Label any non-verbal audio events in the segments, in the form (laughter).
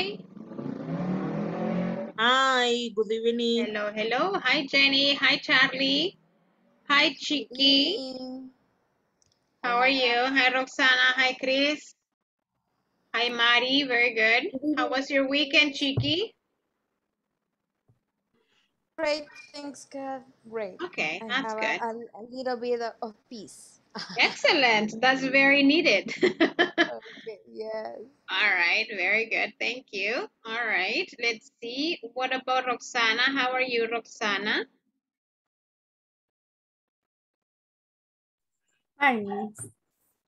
Hi. Hi, good evening. Hello, hello. Hi, Jenny. Hi, Charlie. Hi, Chiqui. How are you? Hi, Roxana. Hi, Chris. Hi, Mari. Very good. How was your weekend, Chiqui? Great, thanks God. Great. Okay, I that's have good. a, a, a little bit of- of peace. Excellent. That's very needed. (laughs) okay, yes. All right, very good. Thank you. All right, let's see. What about Roxana? How are you, Roxana? Fine.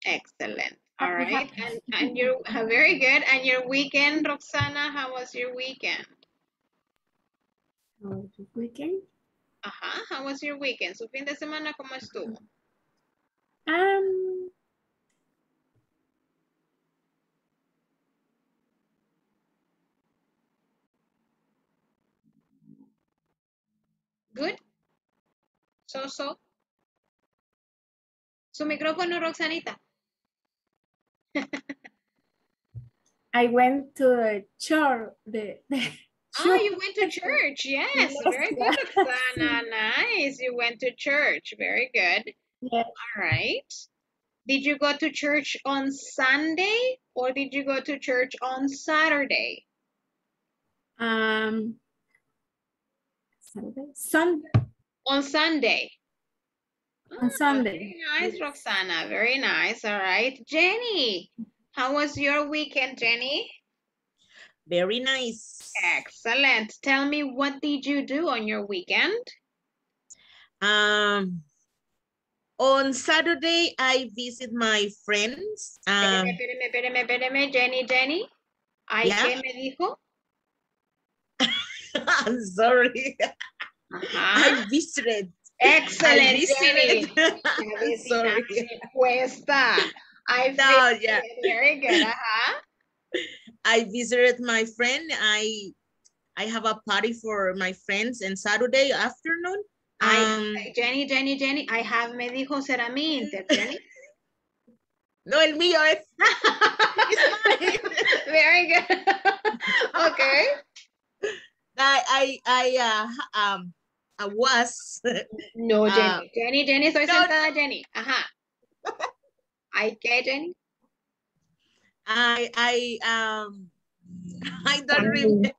Excellent. All right, and, and your uh, (laughs) very good. And your weekend, Roxana, how was your weekend? How was your weekend? Ajá, how was your weekend? Su fin de semana, ¿cómo estuvo? Um, Good? So, so. Su micrófono, Roxanita. (laughs) I went to the church. The, the Oh, you went to church. Yes, (laughs) Yes, very good. Roxana. (laughs) Nice. You went to church. Very good. Yes. All right. Did you go to church on Sunday or did you go to church on Saturday? Um, Saturday, Sunday, On Sunday. on Ah, Sunday. Very nice, Roxana. Very nice. All right. Jenny, how was your weekend, Jenny? Very nice. Excellent. Tell me, what did you do on your weekend? Um, on Saturday, I visit my friends. Um, Espéreme, espéreme, espéreme, Jenny, Jenny. ¿Ay Yeah. qué me dijo? (laughs) I'm sorry. Ajá. I visited. Excellent, I visited. (laughs) I'm sorry. cuesta. I No, yeah. Very good. Ajá. I visited my friend. I I have a party for my friends on Saturday afternoon. Um, I, Jenny, Jenny, Jenny, I have me dijo será mi inter, Jenny. no, el mío es. (laughs) Very good. (laughs) okay. I I I uh, um I was No, (laughs) Jenny. Ah. Jenny, Jenny, estoy No. sentada, Jenny. Ajá. ¿Ay qué, Jenny? I I um I don't remember.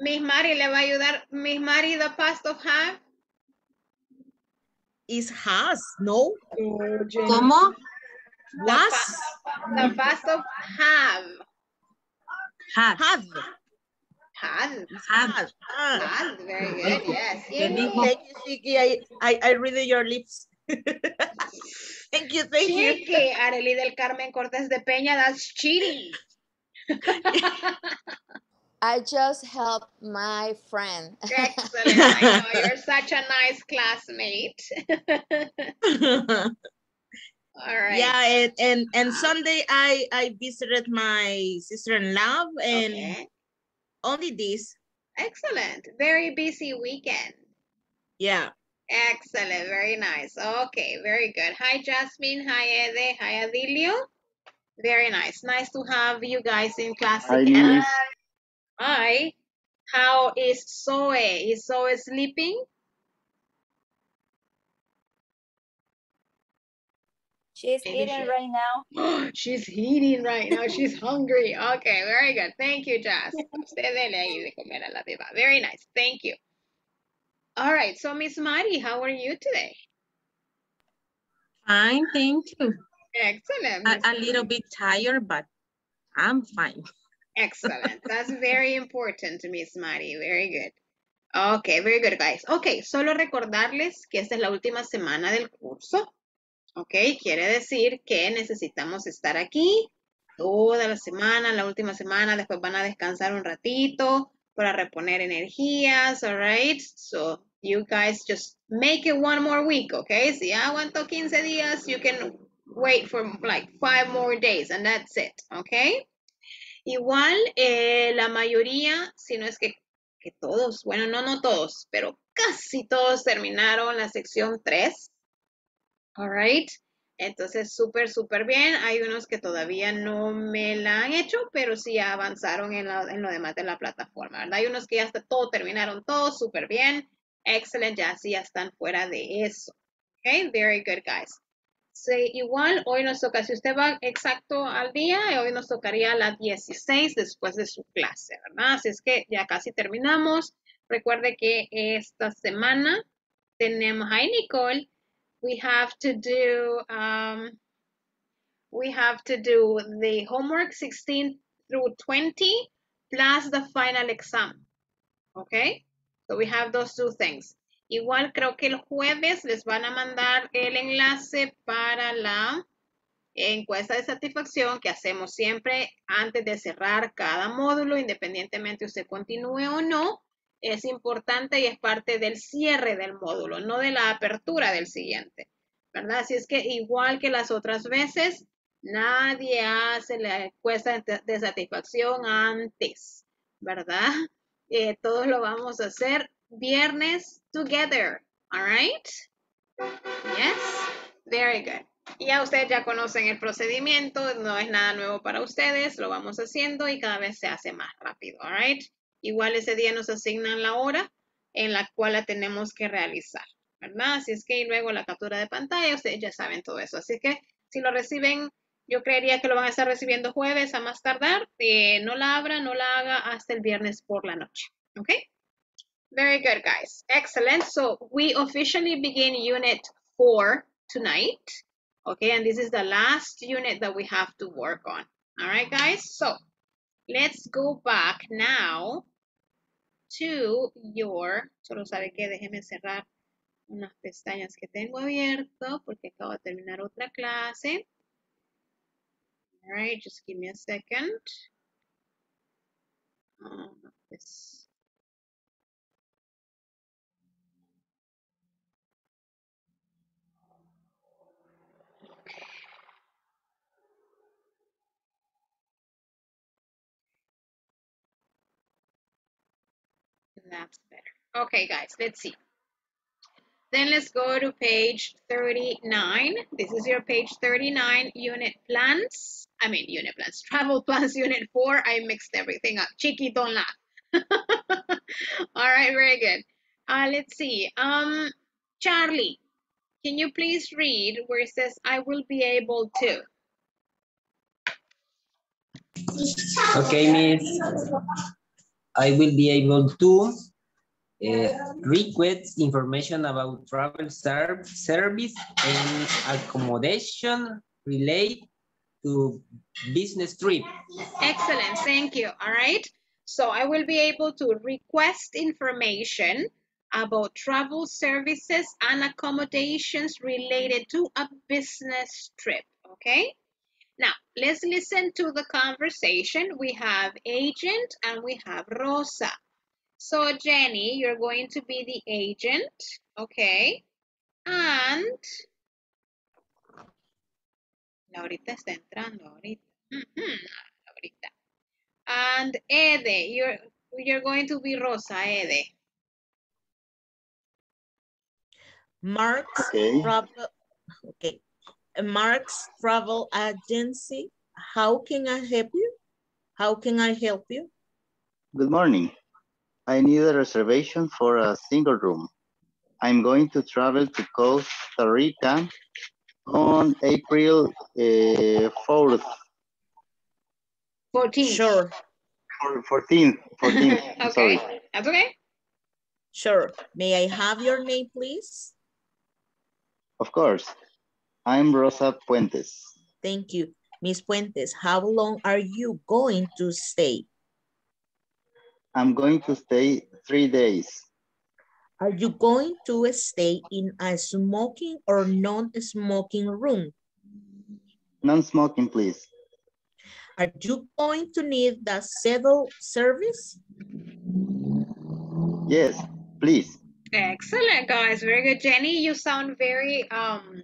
Miss Mari le va a ayudar. Miss Mari, the past of have. Is has no. ¿Cómo? was The past of have. Had. have Had. Had. Had. Very good. Yes. Thank you, Shiki. I I I read your lips. (laughs) thank you, thank you. Chique, Arely del Carmen Cortés de Peña, that's cheating. (laughs) I just helped my friend. Excellent. I know (laughs) you're such a nice classmate. (laughs) All right. Yeah, and, and and Sunday I I visited my sister-in-law and Okay. only this. Excellent. Very busy weekend. Yeah. Excellent. Very nice. Okay. Very good. Hi, Jasmine. Hi, Ede. Hi, Adilio. Very nice. Nice to have you guys in class Hi, again. Liz. Hi. How is Zoe? Is Zoe sleeping? She's Maybe eating she- right now. (gasps) She's eating right now. She's hungry. Okay, very good. Thank you, Jazz. Usted dele ahí de comer a la beba. Very nice. Thank you. All right. So, Miss Mari, how are you today? Fine, thank you. Excellent. A, a little bit tired, but I'm fine. Excellent. That's very important, Miss Mari. Very good. Okay, very good, guys. Okay, solo recordarles que esta es la última semana del curso. Ok, quiere decir que necesitamos estar aquí toda la semana, la última semana, después van a descansar un ratito para reponer energías, all right? So, you guys just make it one more week, okay? Si aguanto 15 días, you can wait for like five more days and that's it, okay? Igual, eh, la mayoría, si no es que, todos, bueno, no, no todos, pero casi todos terminaron la sección 3. All right. Entonces, súper, súper bien. Hay unos que todavía no me la han hecho, pero sí avanzaron en, lo demás de la plataforma, ¿verdad? Hay unos que ya está todo, terminaron todo súper bien. Excelente, ya sí ya están fuera de eso. Ok, very good, guys. Sí, igual, hoy nos toca, si usted va exacto al día, hoy nos tocaría a las 16 después de su clase, ¿verdad? Así es que ya casi terminamos. Recuerde que esta semana tenemos, hi Nicole, we have to do, um, we have to do the homework 16 through 20 plus the final exam. Okay? So we have those two things. Igual creo que el jueves les van a mandar el enlace para la encuesta de satisfacción que hacemos siempre antes de cerrar cada módulo, independientemente usted continúe o no. Es importante y es parte del cierre del módulo, no de la apertura del siguiente. ¿Verdad? Así es que igual que las otras veces, nadie hace la encuesta de satisfacción antes, ¿verdad? Eh, todos lo vamos a hacer viernes together, all right? Yes, very good. Ya ustedes ya conocen el procedimiento, no es nada nuevo para ustedes, lo vamos haciendo y cada vez se hace más rápido, all right? Igual ese día nos asignan la hora en la cual la tenemos que realizar, ¿verdad? Así es que y luego la captura de pantalla, ustedes ya saben todo eso. Así que si lo reciben, yo creería que lo van a estar recibiendo jueves a más tardar. Eh, no la abra, no la haga hasta el viernes por la noche, ¿ok? Very good, guys. Excellent. So we officially begin unit four tonight. Okay, and this is the last unit that we have to work on. All right, guys. So let's go back now to your. Solo sabe que déjeme cerrar unas pestañas que tengo abierto porque acabo de terminar otra clase. All right, just give me a second. Ah, pues, That's better. Okay, guys, let's see. Then let's go to page 39. This is your page 39 unit plans. I mean, unit plans, (laughs) travel plans, unit four. I mixed everything up. Chiqui, don't laugh. All right, very good. Uh, let's see. Um, Charlie, can you please read where it says, I will be able to? Okay, Miss. I will be able to uh, request information about travel ser service and accommodation related to business trip. Excellent, thank you. All right. So I will be able to request information about travel services and accommodations related to a business trip. Okay. Now let's listen to the conversation. We have agent and we have Rosa. So Jenny, you're going to be the agent. Okay. And Laurita está entrando ahorita. Ujú, Laurita. And Ede, you're you're going to be Rosa, Ede. Mark's Okay. travel, okay. Mark's travel agency. How can I help you? How can I help you? Good morning. I need a reservation for a single room. I'm going to travel to Costa Rica on April uh, 4th, 14. Sure, or 14th, 14th, I'm sorry. That's okay. sure. May I have your name, please? Of course. I'm Rosa Puentes. Thank you. Miss Puentes, how long are you going to stay? I'm going to stay three days. Are you going to stay in a smoking or non-smoking room? Non-smoking, please. Are you going to need the settle service? Yes, please. Excellent, guys. Very good. Jenny, you sound very um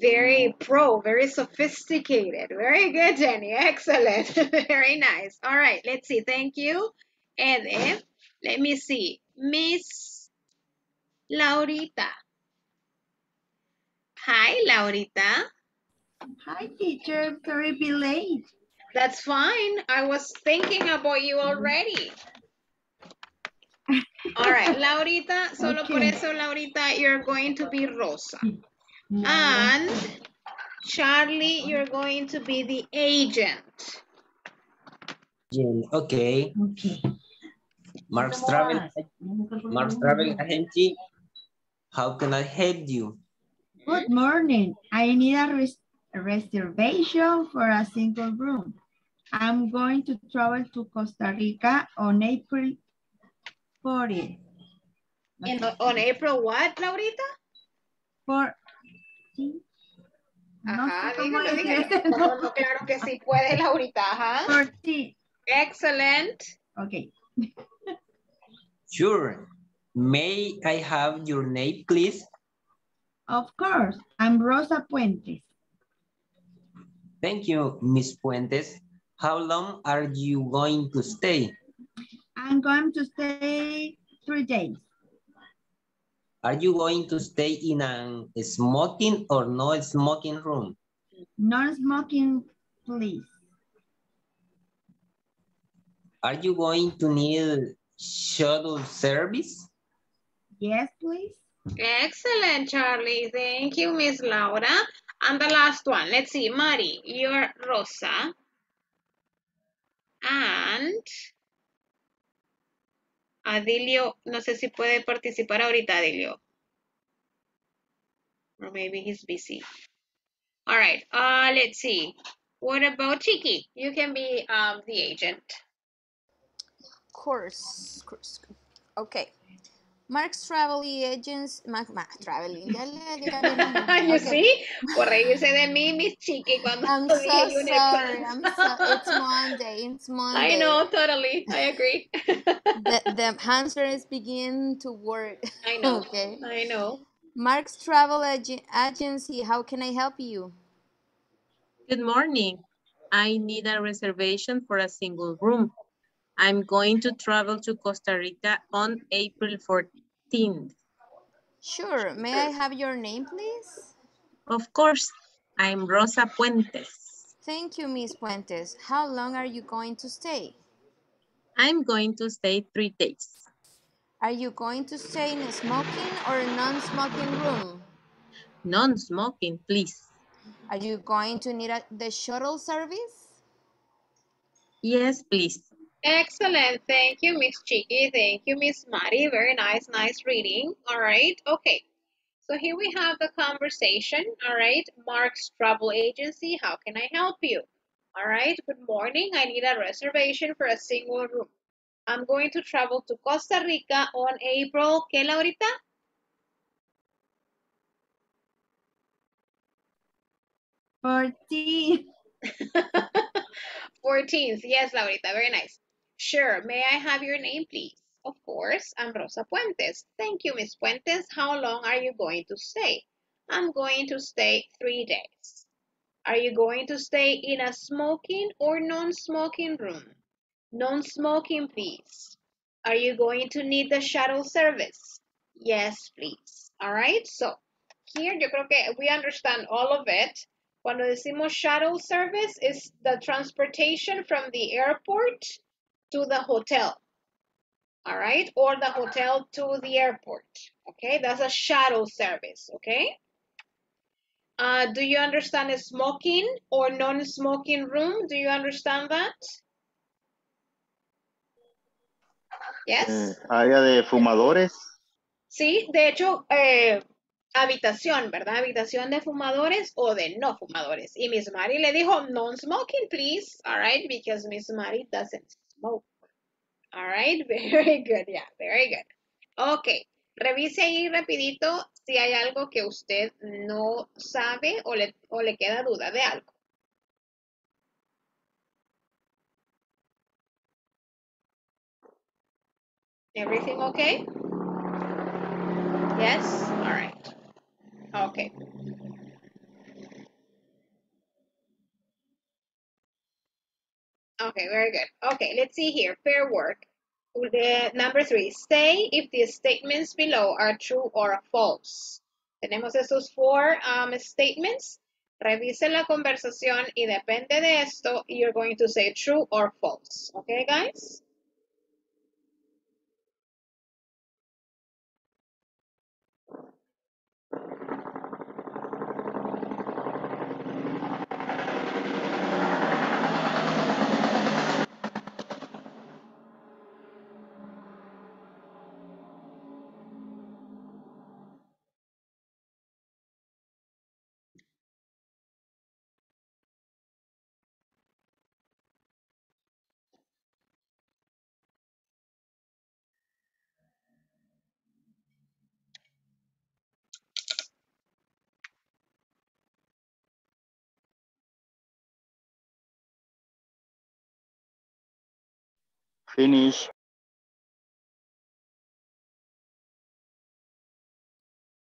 very pro, very sophisticated. Very good, Jenny. Excellent. (laughs) very nice. All right, let's see. Thank you. And then let me see. Miss Laurita. Hi, Laurita. Hi, teacher. Sorry to be late. That's fine. I was thinking about you already. All right, Laurita, solo por eso, Laurita, you're going to be Rosa. No. And Charlie, you're going to be the agent. Jen, Okay. Okay. Mark's Travel, Mark's Travel Agency. How can I help you? Good morning. I need a, res a reservation for a single room. I'm going to travel to Costa Rica on April 40th. In, on April what, Laurita? For... No Ajá, sé cómo dígalo, dígalo. No, no, claro que sí puede, Laurita. Ajá. 14. Excellent. Okay. Sure. May I have your name, please? Of course, I'm Rosa Puentes. Thank you, Miss Puentes. How long are you going to stay? I'm going to stay three days. Are you going to stay in a smoking or no smoking room? Non-smoking, please. Are you going to need shuttle service? Yes, please. Excellent, Charlie. Thank you, Miss Laura. And the last one. Let's see, Mari, you're Rosa. And Adilio, no sé si puede participar ahorita, Adilio. Or maybe he's busy. All right, uh, let's see. What about Chiqui? You can be um, the agent. Course, course. Okay. Mark's Travel Agents, Ma, Ma- Traveling. Ya le- ya cambié el nombre. you see? Por reírse de mí, Miss Chiqui, cuando I'm (laughs) dije so sorry. I'm so. It's Monday. It's Monday. (laughs) I know, totally. I agree. The (laughs) the hamster is beginning to work. I know. Okay. I know. Mark's Travel Ag- Agency. How can I help you? Good morning. I need a reservation for a single room. I'm going to travel to Costa Rica on April 14th. Sure. May I have your name, please? Of course, I'm Rosa Puentes. Thank you, Miss Puentes. How long are you going to stay? I'm going to stay three days. Are you going to stay in a smoking or a non-smoking room? Non-smoking, please. Are you going to need a, the shuttle service? Yes, please. Excellent. Thank you, Miss Chiqui. Thank you, Miss Mari. Very nice, nice reading. All right. Okay. So here we have the conversation. All right. Mark's Travel Agency. How can I help you? All right. Good morning. I need a reservation for a single room. I'm going to travel to Costa Rica on April. ¿Qué, Laurita? 14. (laughs) 14th. Yes, Laurita. Very nice. Sure. May I have your name, please? Of course. I'm Rosa Puentes. Thank you, Miss Puentes. How long are you going to stay? I'm going to stay three days. Are you going to stay in a smoking or non-smoking room? Non-smoking, please. Are you going to need the shuttle service? Yes, please. All right. So here yo creo que we understand all of it. Cuando decimos shuttle service is the transportation from the airport to the hotel. All right, or the hotel to the airport. Okay, that's a shuttle service. Okay. Uh, do you understand a smoking or non-smoking room? Do you understand that? Yes. Eh, área de fumadores. Sí, de hecho, eh, habitación, ¿verdad? Habitación de fumadores o de no fumadores. Y Miss Mari le dijo, non-smoking, please. All right, because Miss Mari doesn't smoke. All right, (laughs) very good, yeah, very good. Ok, revise ahí rapidito si hay algo que usted no sabe o le, o le queda duda de algo. Everything okay? Yes? All right. Okay. Okay, very good. Okay, let's see here. Fair work. The number three, say if the statements below are true or false. Tenemos esos four um, statements. Revise la conversación y depende de esto, you're going to say true or false. Okay, guys? Finish.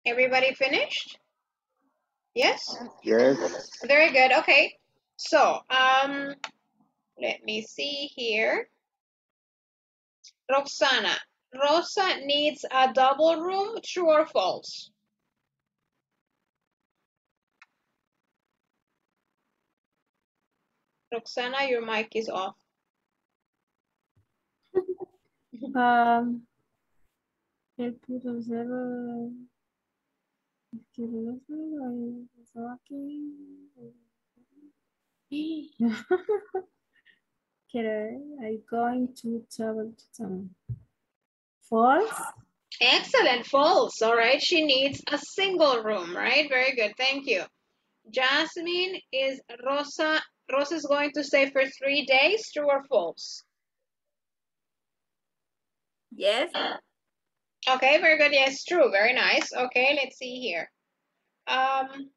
Everybody finished? Yes? Yes. Very good. Okay. So, um, let me see here. Roxana, Rosa needs a double room, true or false? Roxana, your mic is off. Um, que no sé, ahí estaba aquí. Quiero, I going to travel to town. False? Excellent, false. All right, she needs a single room, right? Very good, thank you. Jasmine is Rosa. Rosa is going to stay for three days, true or false? Yes. Okay, very good. Yes, true. Very nice. Okay, let's see here. Um,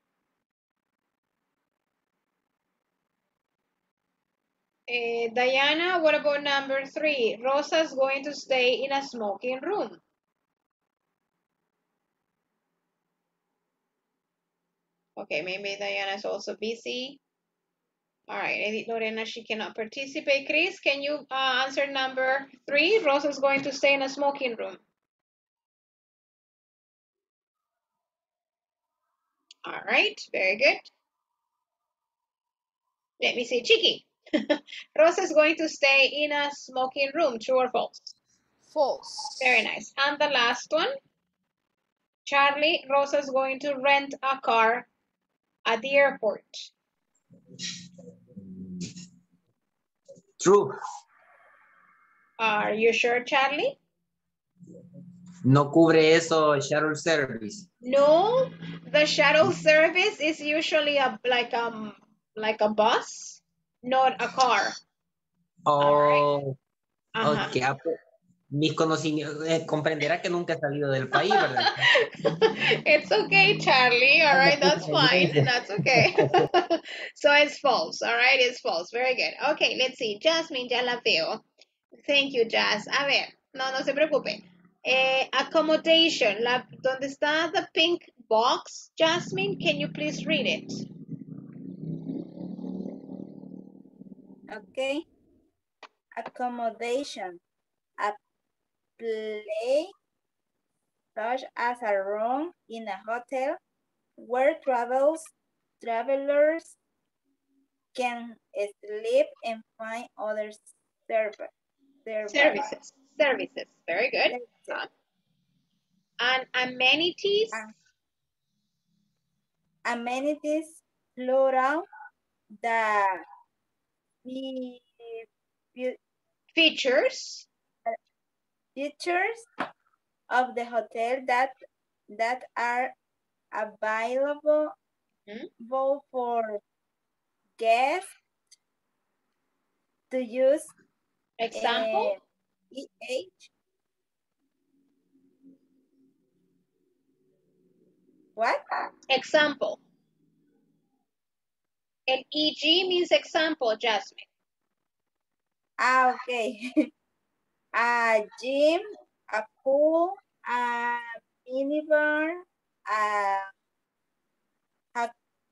eh, Diana, what about number three? Rosa's going to stay in a smoking room. Okay, maybe Diana is also busy. All right, Edith Lorena, she cannot participate. Chris, can you uh, answer number three? Rosa is going to stay in a smoking room. All right, very good. Let me see, Chiqui. (laughs) Rosa is going to stay in a smoking room, true or false? False. Very nice. And the last one, Charlie, Rosa is going to rent a car at the airport. True. Are you sure, Charlie? No cubre eso shuttle service. No, the shuttle service is usually a like um like a bus, not a car. Oh, Ajá. ok. ah, pues, Mis conocimientos, eh, comprenderá que nunca he salido del país, ¿verdad? (laughs) it's okay, Charlie. All right, that's fine. That's okay. (laughs) so it's false. All right, it's false. Very good. Okay, let's see. Jasmine, ya la veo. Thank you, Jazz. A ver, no, no se preocupe. Eh, accommodation, la, donde está the pink box, Jasmine, can you please read it? Okay. Accommodation. A place such as a room in a hotel where travels travelers can sleep and find other serv serv- Services. Services. Very good. services. Uh, and amenities, amenities plural the the features, features of the hotel that that are available Mhm. available for guests to use example, uh, EH what example. And EG means example, Jasmine. ah okay (laughs) a gym a pool a minibar a a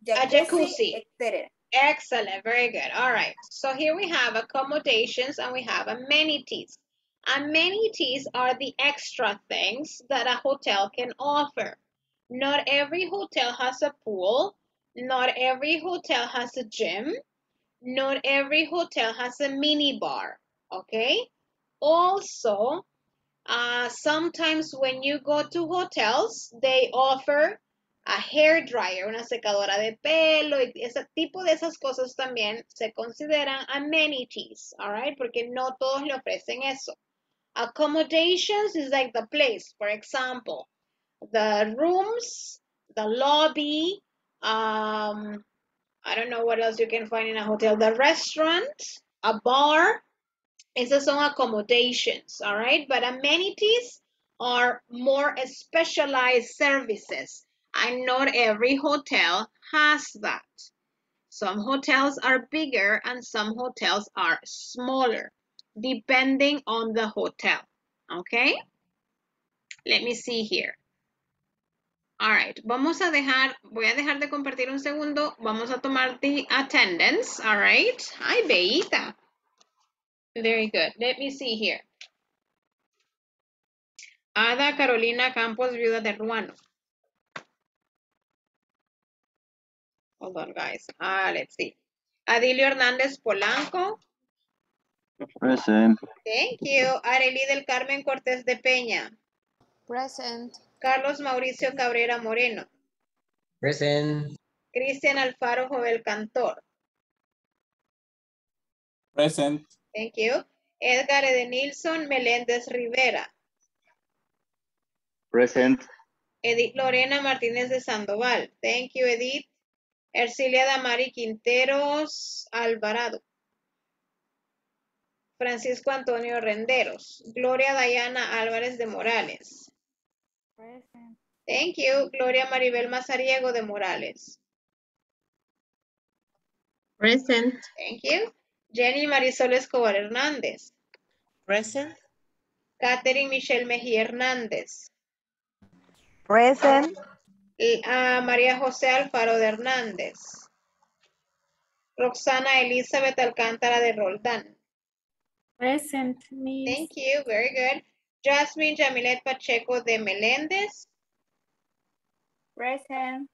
jacuzzi, jacuzzi. etc Excellent, very good. All right, so here we have accommodations and we have amenities. Amenities are the extra things that a hotel can offer. Not every hotel has a pool. Not every hotel has a gym. Not every hotel has a mini bar. Okay. Also, uh, sometimes when you go to hotels, they offer a hair dryer, una secadora de pelo, y ese tipo de esas cosas también se consideran amenities, all right? Porque no todos le ofrecen eso. Accommodations is like the place, for example, the rooms, the lobby, um, I don't know what else you can find in a hotel, the restaurant, a bar, esas son accommodations, all right? But amenities are more specialized services. And not every hotel has that. Some hotels are bigger and some hotels are smaller, depending on the hotel, okay? Let me see here. All right, vamos a dejar, voy a dejar de compartir un segundo. Vamos a tomar the attendance, all right? Ay, Beita. Very good. Let me see here. Ada Carolina Campos, viuda de Ruano. Hold on, guys. Ah, let's see. Adilio Hernández Polanco. Present. Thank you. Arely del Carmen Cortés de Peña. Present. Carlos Mauricio Cabrera Moreno. Present. Cristian Alfaro Jovel Cantor. Present. Thank you. Edgar Edenilson Meléndez Rivera. Present. Edith Lorena Martínez de Sandoval. Thank you, Edith. Ercilia Damari Quinteros Alvarado. Francisco Antonio Renderos. Gloria Dayana Álvarez de Morales. Present. Thank you. Gloria Maribel Mazariego de Morales. Present. Thank you. Jenny Marisol Escobar Hernández. Present. Catherine Michelle Mejía Hernández. Present. Ah, María José Alfaro de Hernández. Roxana Elizabeth Alcántara de Roldán. Present, Miss. Thank you. Very good. Jasmine Jamilet Pacheco de Meléndez. Present.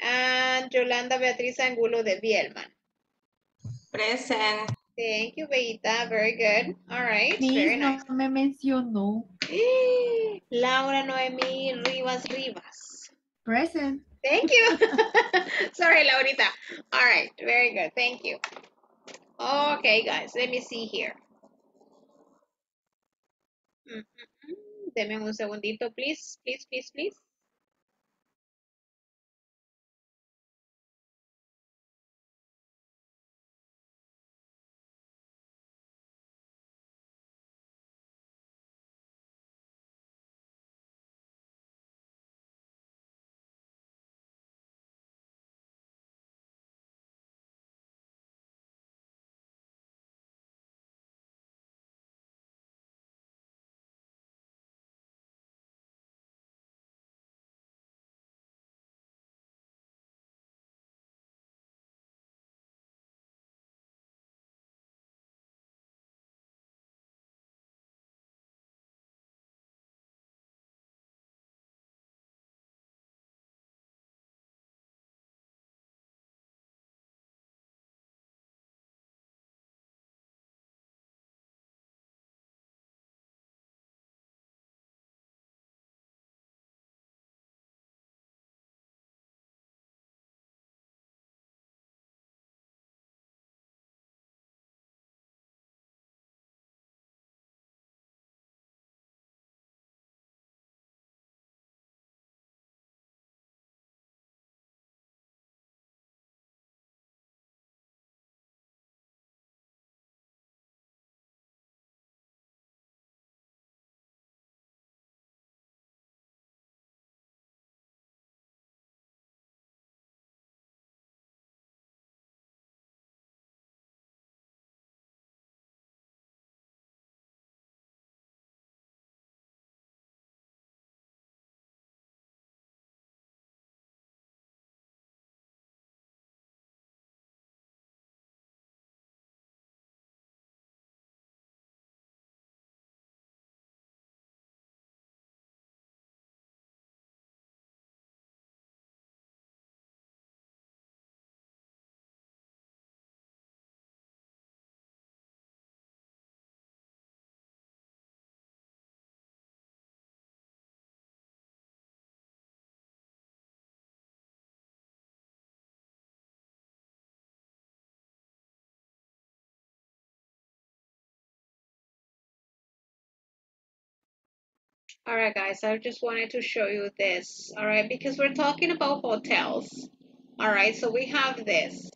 And Yolanda Beatriz Angulo de Bielman. Present. Thank you, Beita. Very good. All right. Miss, Very no nice. me mencionó. (gasps) Laura Noemí Rivas Rivas. Present. Thank you. (laughs) Sorry, Laurita. All right. Very good. Thank you. Okay, guys. Let me see here. Mm, mm, mm. Deme un segundito, please. Please, please, please. All right, guys, I just wanted to show you this, all right, because we're talking about hotels. All right, so we have this.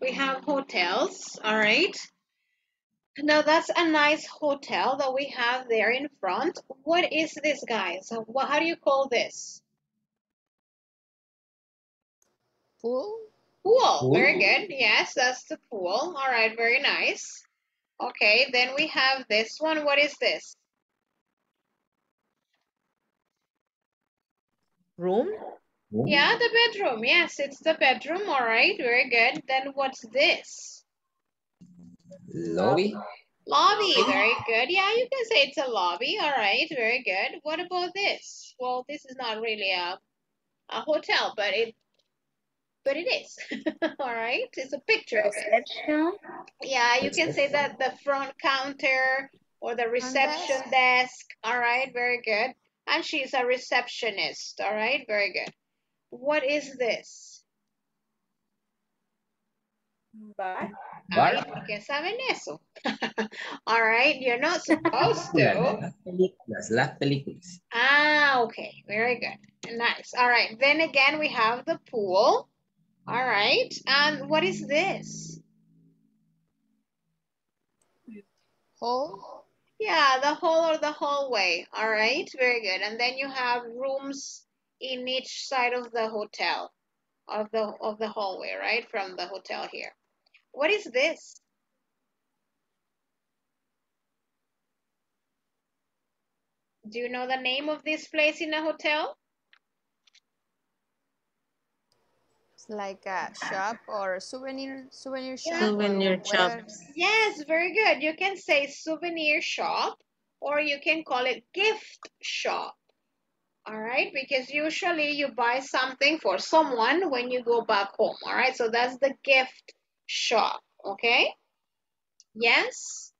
We have hotels, all right. Now that's a nice hotel that we have there in front. What is this, guys? So what, how do you call this? Pool? Pool. Pool? Very good. Yes, that's the pool. All right, very nice. Okay, then we have this one. What is this? Room? Yeah, the bedroom. Yes, it's the bedroom. All right, very good. Then what's this? Lobby? Lobby. Very good. Yeah, you can say it's a lobby. All right, very good. What about this? Well, this is not really a a hotel, but it but it is. (laughs) All right, it's a picture of it. Reception. Yeah, you can say that the front counter or the reception desk. All right, very good. And she's a receptionist. All right, very good. What is this? Bar. Ay, Bar? ¿por qué saben eso? (laughs) All right, you're not supposed to. Las películas, las películas. Ah, okay, very good. Nice. All right, then again, we have the pool. All right, and what is this? Hall? Yeah, the hall or the hallway. All right, very good. And then you have rooms in each side of the hotel, of the of the hallway, right? From the hotel here. What is this? Do you know the name of this place in a hotel? It's like a shop or souvenir souvenir shop. or Souvenir shop. Yes, very good. You can say souvenir shop or you can call it gift shop. All right, because usually you buy something for someone when you go back home. All right, so that's the gift shop. Okay. Yes.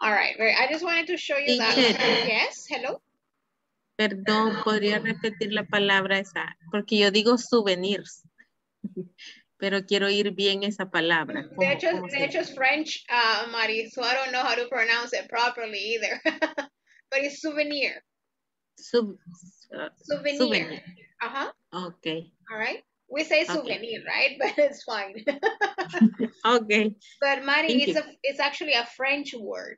All right. Very, I just wanted to show you that. Yes. Hello. Perdón, ¿podría repetir la palabra esa? Porque yo digo souvenirs. Pero quiero ir bien esa palabra. De ¿Cómo- hecho, de hecho, it's French, uh, Mari, so I don't know how to pronounce it properly either. (laughs) but it's souvenir. Sou- uh, Souvenir. souvenir. Uh-huh. Ok, All right. We say Okay. souvenir, right? (laughs) But it's fine. (laughs) ok. but Mari, Thank it's you. a it's actually a French word.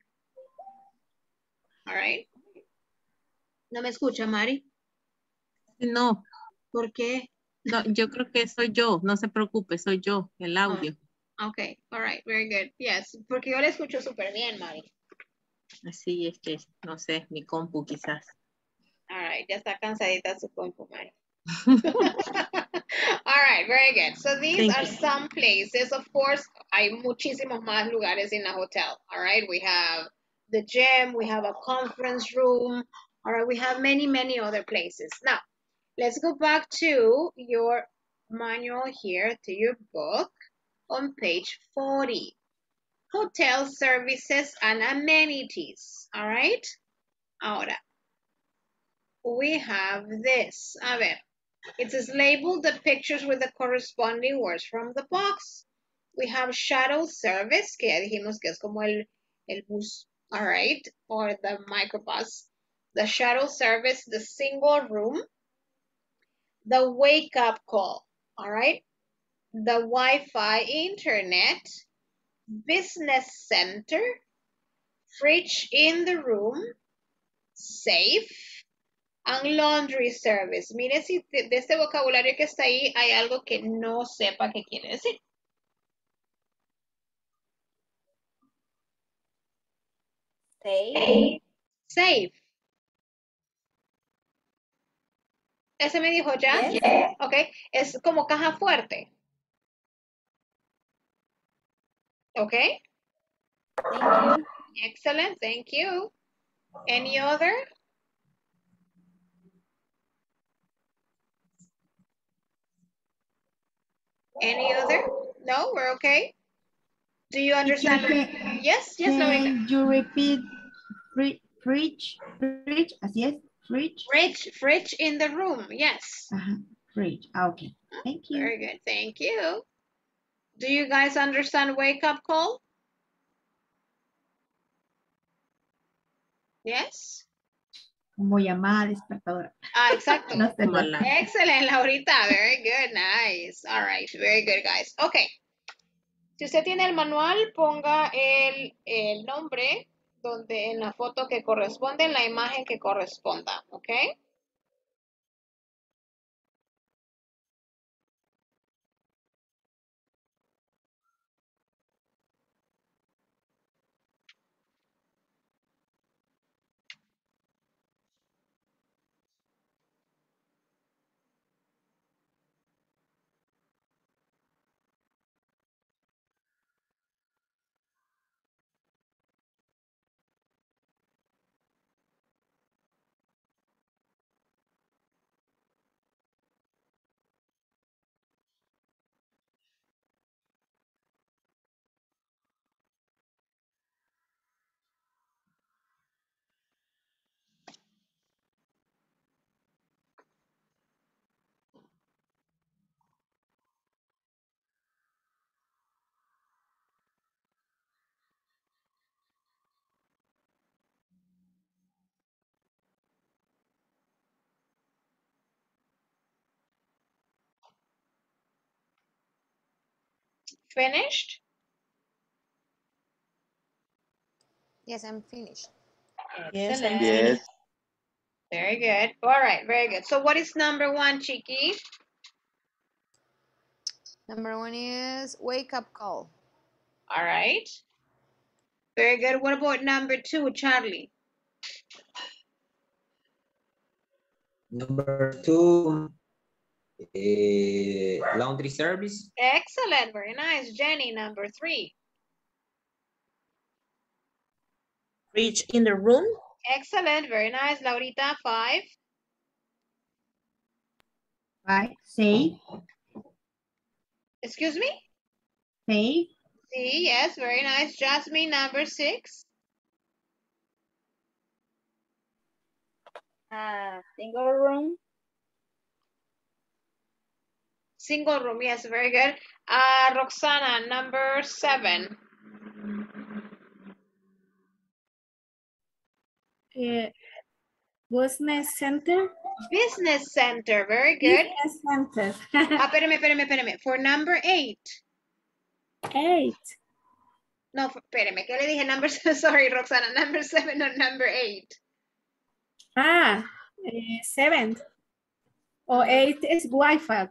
All right. No me escucha, Mari. No, ¿Por qué? No, yo creo que soy yo. No se preocupe, soy yo, el audio. Okay. All right. Very good. Yes. Porque yo le escucho súper bien, Mari. Así es que, no sé, mi compu quizás. All right. Ya está cansadita su compu, Mari. (laughs) All right, very good. So these Thank are you. some places. Of course, hay muchísimos más lugares in a hotel. All right, we have the gym, we have a conference room. All right, we have many, many other places. Now, let's go back to your manual here, to your book on page 40. Hotel services and amenities. All right. Ahora, we have this. A ver. It says label the pictures with the corresponding words from the box. We have shuttle service, que ya dijimos que es como el, el bus, all right, or the microbus. The shuttle service, the single room, the wake up call, all right, the Wi-Fi internet, business center, fridge in the room, safe, and laundry service. Mire si de, de este vocabulario que está ahí hay algo que no sepa qué quiere decir. Safe. Safe. Ese me dijo ya. Yes. Ok. Es como caja fuerte. Ok. Thank you. Excellent. Thank you. Any other? Any other? No, we're okay. Do you understand? Yes, yes. Can you repeat fridge, fridge, así es, fridge, Fridge, fridge in the room. Yes. Ajá, fridge, ah, okay, thank you. Very good. Thank you. Do you guys understand wake up call? Yes? como llamada despertadora. Ah, exacto. (laughs) No sé, Como la- Excellent, Laurita. Very good. Nice. All right. Very good, guys. Okay. Si usted tiene el manual, ponga el, el nombre donde en la foto que corresponde, en la imagen que corresponda. ¿Ok? Finished? Yes, I'm finished. Yes, Excellent. Yes. Very good. All right. Very good. So what is number one, Chiqui? Number one is wake up call. All right. Very good. What about number two, Charlie? Number two, eh, laundry service. Excellent. Very nice. Jenny, number three. Reach in the room. Excellent. Very nice. Laurita, five. Right, save, Excuse me? save, C, yes. Very nice. Jasmine, number six. Uh, single room. Single room. Yes, very good. Uh, Roxana, number seven. Eh, business center. Business center. Very good. Business center. (laughs) Ah, espérame, espérame, espérame. For number eight. Eight. No, espérame. ¿Qué le dije? Number seven. (laughs) Sorry, Roxana. Number seven or number eight. Ah, eh, seven. Or eight is Wi-Fi.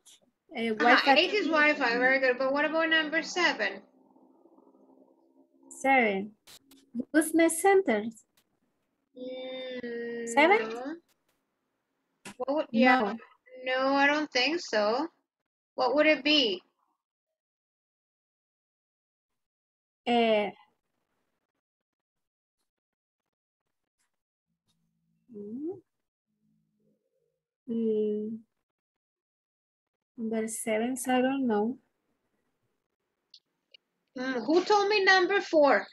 Uh-huh, Wi-Fi eight is Wi-Fi. Very good. But what about number seven? seven. Business centers. Mm, Seven? no. What would, yeah. No. No, I don't think so. What would it be? Mm, mm, number seven, I don't know. Mm, who told me number four?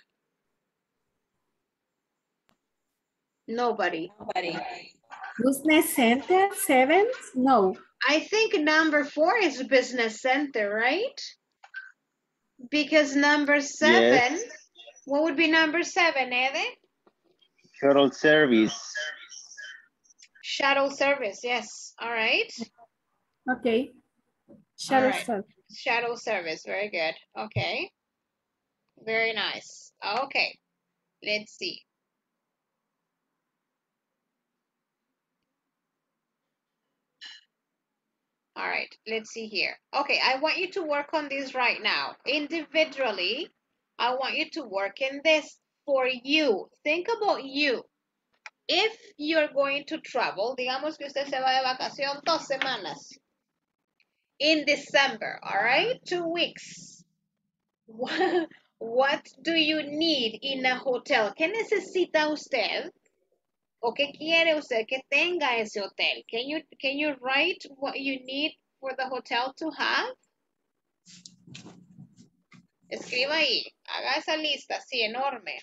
Nobody. Nobody. Business center, seven? No. I think number four is business center, right? Because number seven, Yes. what would be number seven, Ede? Shuttle service. Shuttle service, yes. All right. Okay. Shuttle right. service. Shuttle service, very good. Okay. Very nice. Okay. Let's see. All right, let's see here. Okay, I want you to work on this right now. Individually, I want you to work in this for you. Think about you. If you're going to travel, digamos que usted se va de vacación dos semanas. In December, all right? Two weeks. (laughs) What, do you need in a hotel? ¿Qué necesita usted? ¿O qué quiere usted que tenga ese hotel? Can you, can you write what you need for the hotel to have? Escriba ahí, haga esa lista así enorme.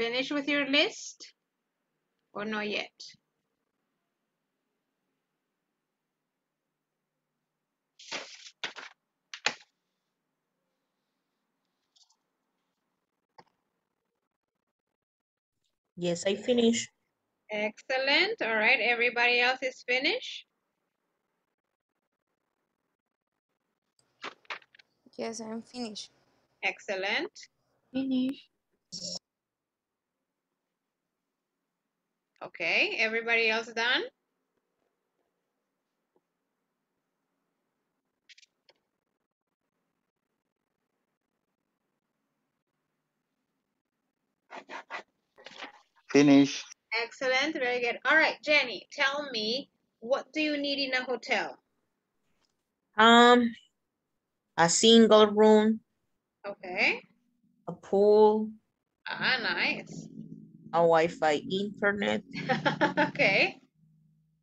Finish with your list? Or not yet? Yes, I finished. Excellent. All right. Everybody else is finished? Yes, I'm finished. Excellent. Finish. Okay. Everybody else done? Finish. Excellent. Very good. All right, Jenny, tell me, what do you need in a hotel? Um, a single room, Okay. a pool, Ah, nice. A Wi-Fi internet. (laughs) okay.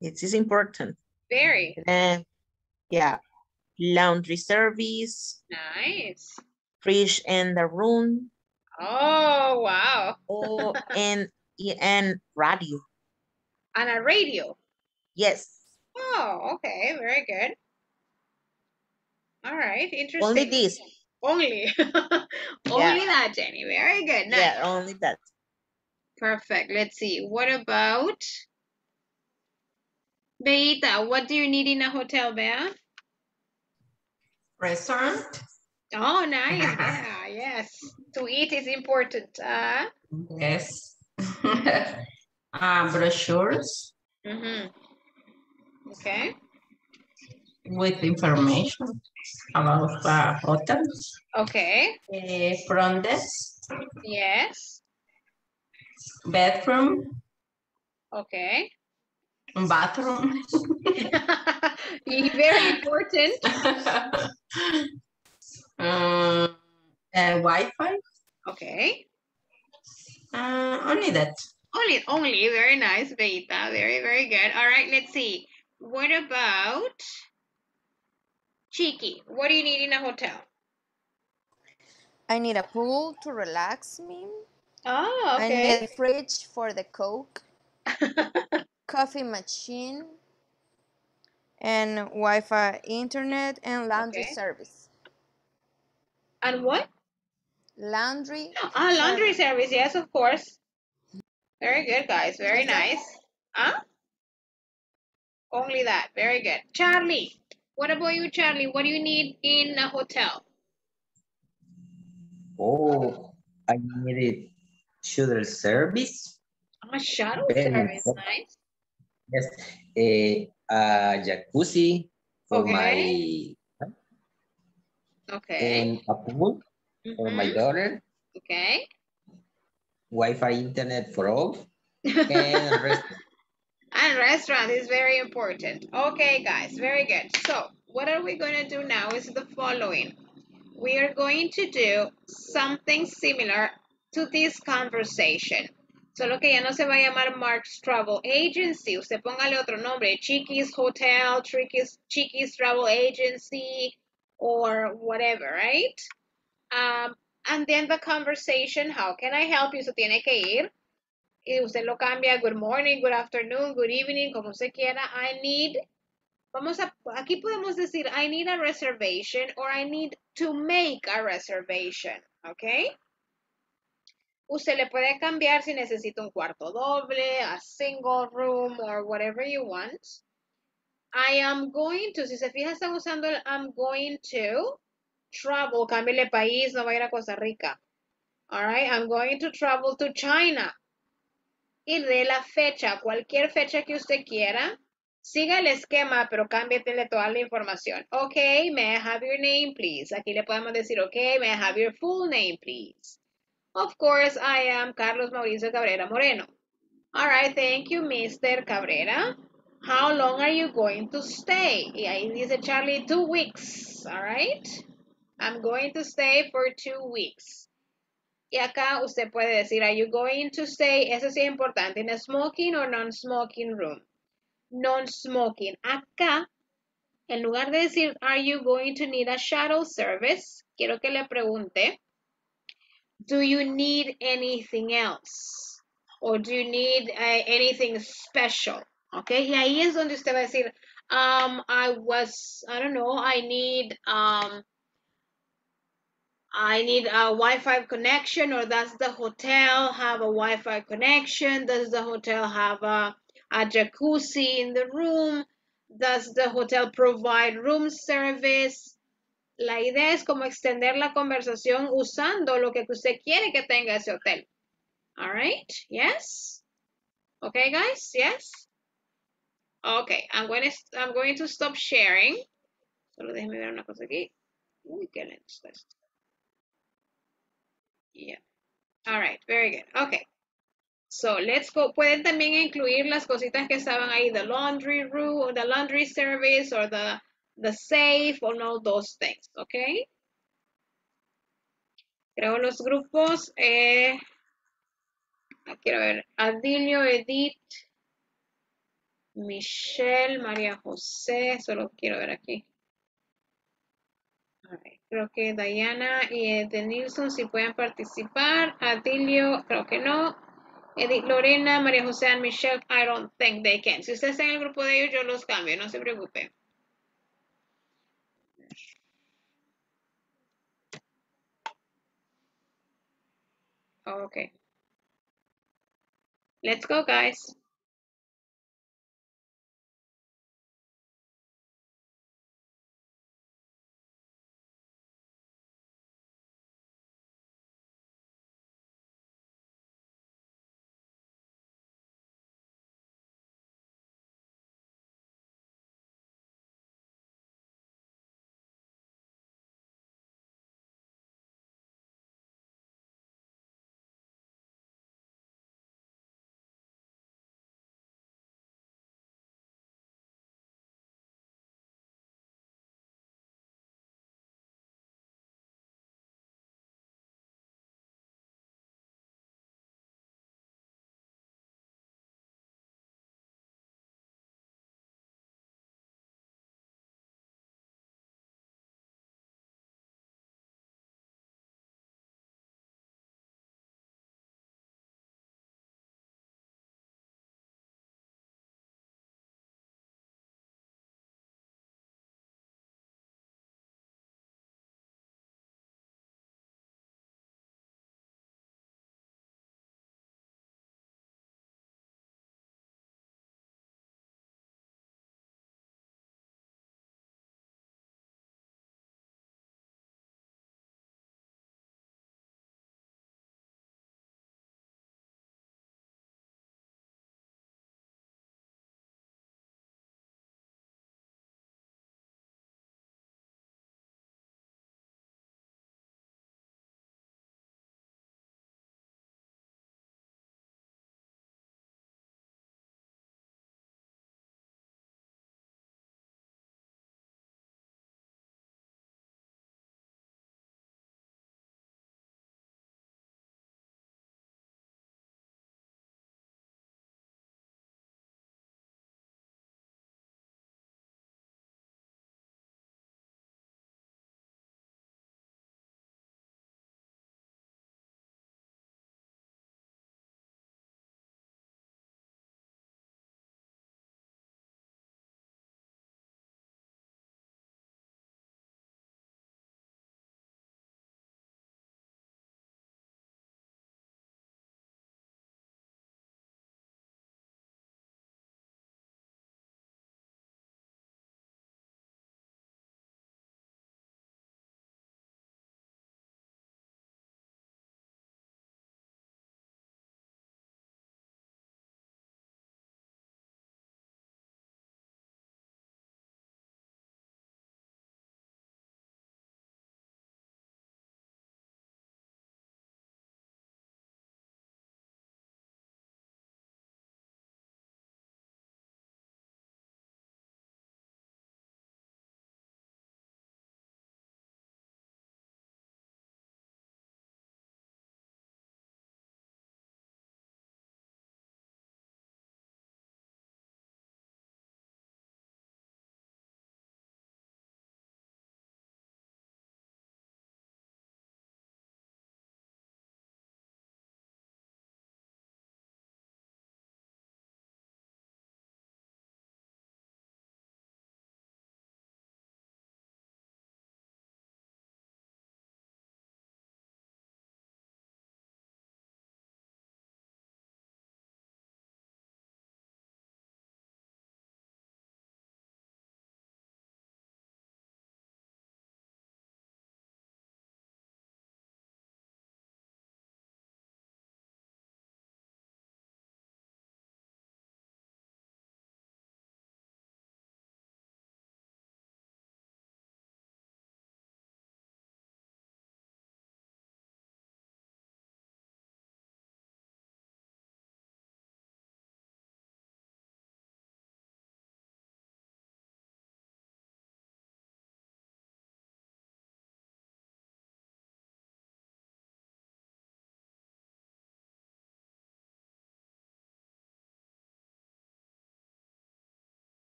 It is important. Very And yeah, laundry service, nice. fridge in the room, Oh, wow. oh, (laughs) and and radio. And a radio. Yes, Oh, okay. Very good. All right. Interesting. only this. Only. (laughs) Only that, Jenny. Very good. Nice. Yeah, only that. Perfect. Let's see. What about Beita? What do you need in a hotel, Bea? Restaurant? Oh, nice. Yeah, yes. To eat is important. Uh, Yes. (laughs) uh, brochures mhm. Okay. with information about uh, hotels. Okay. Uh, front desk, Yes. Bedroom, Okay. bathroom. (laughs) Very important. (laughs) um, uh, Wi-Fi. Okay. Uh, only that. Only, only. Very nice, Beita. Very, very good. All right, let's see. What about Chiqui? What do you need in a hotel? I need a pool to relax me. Oh, okay. need a fridge for the coke, (laughs) coffee machine, and Wi-Fi internet and laundry Okay. service. And what? Laundry. (gasps) Ah, laundry service. service. Yes, of course. Very good, guys. Very nice. Huh? Only that. Very good. Charlie, what about you, Charlie? What do you need in a hotel? Oh, I needed shuttle service. A shuttle service. Nice. Yes, eh, a jacuzzi for Okay. my Okay. and a pool for my Mhm. daughter. Okay. Wi-Fi internet for all. And (laughs) rest. And restaurant is very important. Okay, guys, very good. So what are we going to do now is the following. We are going to do something similar to this conversation. Solo que ya no se va a llamar Mark's Travel Agency. Usted póngale otro nombre. Chiquis Hotel, Chiquis, Chiquis Travel Agency, or whatever, right? Um, and then the conversation, how can I help you? So tiene que ir y usted lo cambia good morning, good afternoon, good evening, como usted quiera. I need, vamos a, aquí podemos decir I need a reservation or I need to make a reservation, ¿ok? Usted le puede cambiar si necesita un cuarto doble, a single room, or whatever you want. I am going to, si se fija, están usando el I'm going to travel, cámbiale país, no va a ir a Costa Rica. All right, I'm going to travel to China. Y de la fecha, cualquier fecha que usted quiera, siga el esquema, pero cámbiatele toda la información. Ok, may I have your name, please? Aquí le podemos decir, ok, may I have your full name, please? Of course, I am Carlos Mauricio Cabrera Moreno. All right, thank you, Mr. Cabrera. How long are you going to stay? Y ahí dice Charlie, two weeks. All right. I'm going to stay for two weeks. Y acá usted puede decir, are you going to stay? Eso sí es importante. ¿In a smoking or non-smoking room? Non-smoking. Acá, en lugar de decir, are you going to need a shuttle service? Quiero que le pregunte, do you need anything else? Or do you need uh, anything special? Okay, y ahí es donde usted va a decir, um, I was, I don't know, I need, um, I need a Wi-Fi connection or does the hotel have a Wi-Fi connection? Does the hotel have a, a jacuzzi in the room? Does the hotel provide room service? La idea es como extender la conversación usando lo que usted quiere que tenga ese hotel. All right, yes? Okay, guys, yes? Okay, I'm going to, I'm going to stop sharing. Solo déjeme ver una cosa aquí. Uy, qué lento está esto. Yeah. All right, very good. Okay. So let's go. Pueden también incluir las cositas que estaban ahí, the laundry room, the laundry service, or the, the safe, or all those things, okay? Creo los grupos, eh, ah, quiero ver, Adilio, Edith, Michelle, María José, solo quiero ver aquí. Creo que Diana y de Nilsson si pueden participar. Adilio, creo que no. Edith Lorena, María José and Michelle, I don't think they can. Si ustedes están en el grupo de ellos, yo los cambio, no se preocupe. Okay. Let's go, guys.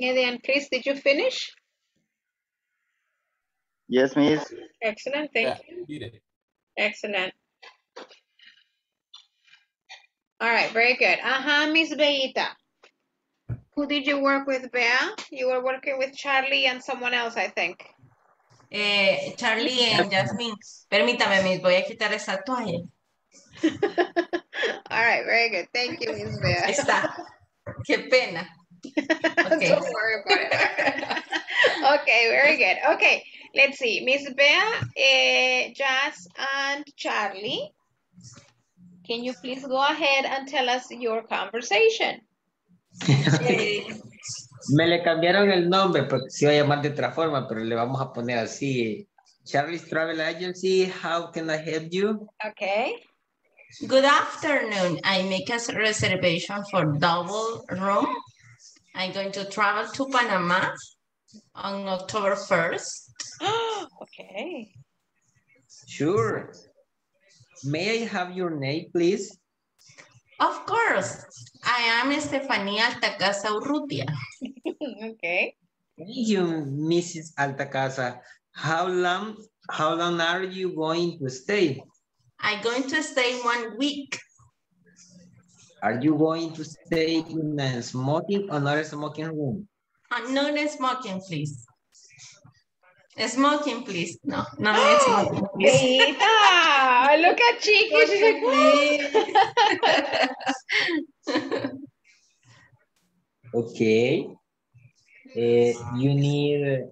Eddie and Chris, did you finish? Yes, miss. Excellent, thank you. Excellent. All right, very good. Uh-huh, Miss Beita. Who did you work with, Bea? You were working with Charlie and someone else, I think. Eh, Charlie and Jasmine, permítame, miss, voy a quitar esa toalla. (laughs) All right, very good. Thank you, Miss Bea. Está. Qué pena. (laughs) Okay. Don't worry about it. (laughs) okay, very good. Okay, let's see. Miss Bea, eh, Jazz, and Charlie. Can you please go ahead and tell us your conversation? (laughs) Me le cambiaron el nombre porque se iba a llamar de otra forma, pero le vamos a poner así. Charlie's Travel Agency, how can I help you? Okay. Good afternoon. I make a reservation for double room. I'm going to travel to Panama on October 1st. (gasps) okay. Sure. May I have your name, please? Of course. I am Estefania Altacasa Urrutia. (laughs) okay. Thank you, Mrs. Altacasa. How long, how long are you going to stay? I'm going to stay one week. Are you going to stay in a smoking or not a smoking room? Uh, no smoking, please. Smoking, please. No, no no smoking, please. Beita, look at Chiqui. She's like, (laughs) Okay. Eh, you need,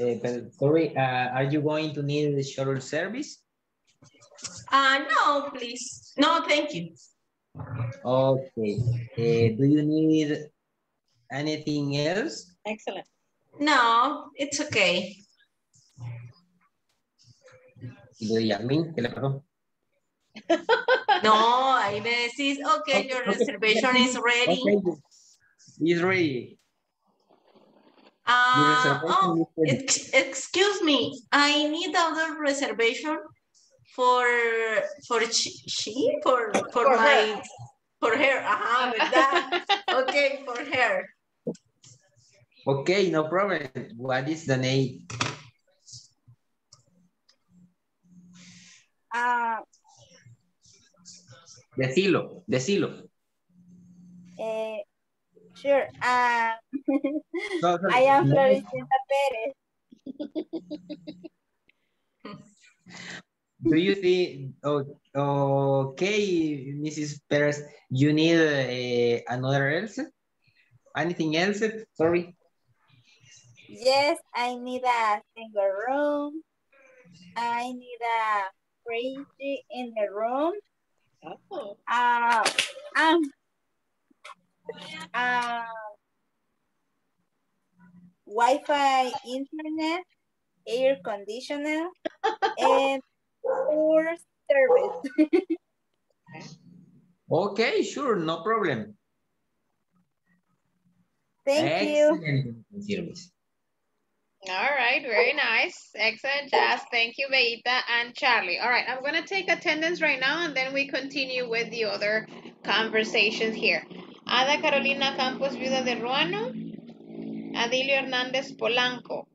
uh, but sorry, uh, are you going to need the shuttle service? Uh, no, please. No, thank you. Okay. Uh, do you need anything else? Excellent. No, it's okay. Y de Yasmin, ¿qué le pasó? No, ahí me decís, okay, your reservation is ready. Okay. It's ready. Uh, oh, ex- excuse me, I need other reservation for for she, she for for, For my for her. Ajá, ¿verdad? (laughs) okay, for her. Okay, no problem. What is the name? Ah, Decilo, decilo. eh, sure. Ah, (laughs) No, no, I am no. Perez. (laughs) Do you think, oh, okay, Mrs. Perez, you need uh, another else? Anything else? Sorry. Yes, I need a single room. I need a fridge in the room. Oh. Uh, um, uh, Wi-Fi, internet, air conditioner, (laughs) and poor service. Okay, sure, no problem. Thank you. Excellent service. All right, very nice. Excellent, Jazz. Thank you, Beita and Charlie. All right, I'm going to take attendance right now and then we continue with the other conversations here. Ada Carolina Campos, viuda de Ruano. Adilio Hernández Polanco.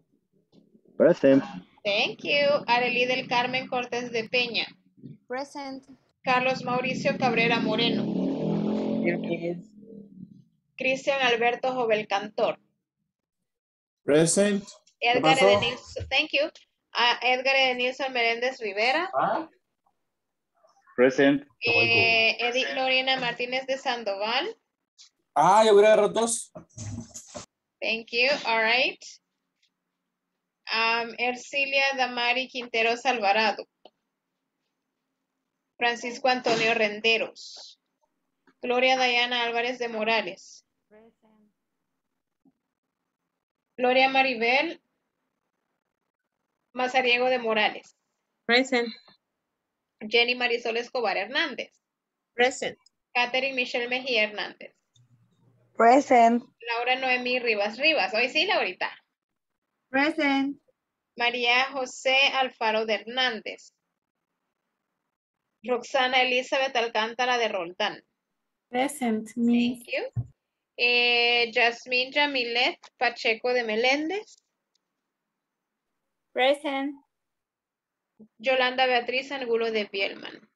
Present. Thank you. Arely del Carmen Cortés de Peña. Present. Carlos Mauricio Cabrera Moreno. Cristian Alberto Jovel Cantor. Present. Edgar? Edenilson, thank you. Uh, Edgar Edenilson Meléndez Rivera. Present. Eh, Edith Lorena Martínez de Sandoval. Ah, ya hubiera agarrado dos. Thank you. All right. Um, Ercilia Damari Quinteros Alvarado. Francisco Antonio Renderos. Gloria Dayana Álvarez de Morales. Gloria Maribel Mazariego de Morales. Present. Jenny Marisol Escobar Hernández. Present. Catherine Michelle Mejía Hernández. Present. Laura Noemí Rivas Rivas. Hoy sí, Laurita. Present. María José Alfaro de Hernández. Roxana Elizabeth Alcántara de Roldán. Present, Miss. Thank you. Eh, Jasmine Jamilet Pacheco de Meléndez. Present. Yolanda Beatriz Angulo de Bielman.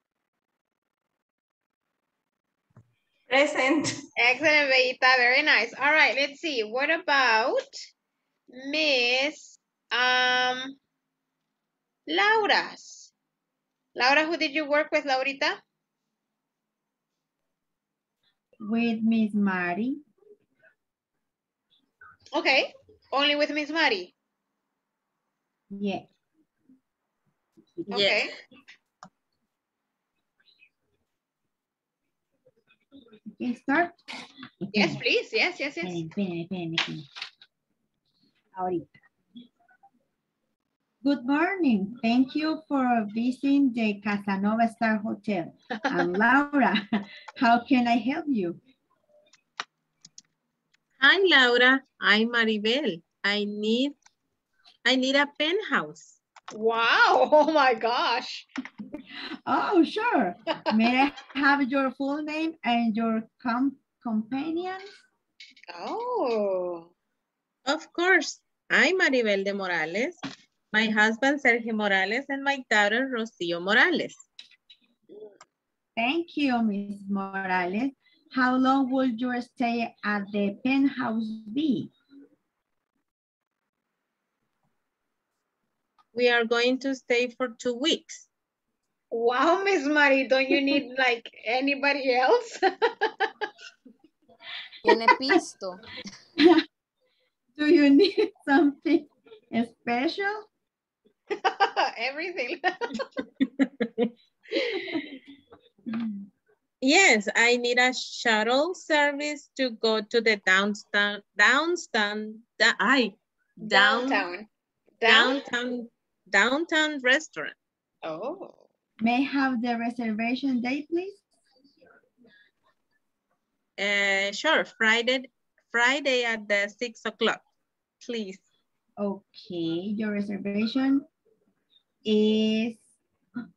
Present. Excellent, Bellita. Very nice. All right, let's see. What about Miss um, Laura's? Laura, who did you work with, Laurita? With Miss Mari. Okay, only with Miss Mari. Yeah. Okay. Okay, start. Yes, please. Yes, yes, yes. Espérenme. Ahorita. Good morning. Thank you for visiting the Casanova Star Hotel. I'm (laughs) Laura. (laughs) How can I help you? Hi, Laura. I'm Maribel. I need, I need a penthouse. Wow. (laughs) Oh my gosh. Oh, sure. May I have your full name and your com companion? Oh. Of course. I'm Maribel de Morales. My husband, Sergio Morales, and my daughter, Rocio Morales. Thank you, Ms. Morales. How long will your stay at the penthouse be? We are going to stay for two weeks. Wow, Miss Marie, don't you need (laughs) like anybody else? Tiene (laughs) pisto. (laughs) Do you need something special? (laughs) Everything. (laughs) Yes, I need a shuttle service to go to the downtown, downtown, da, I, down, Downtown. Downtown, downtown restaurant. Oh. May I have the reservation date, please? Uh, sure, Friday, Friday at the six o'clock, please. Okay, your reservation is...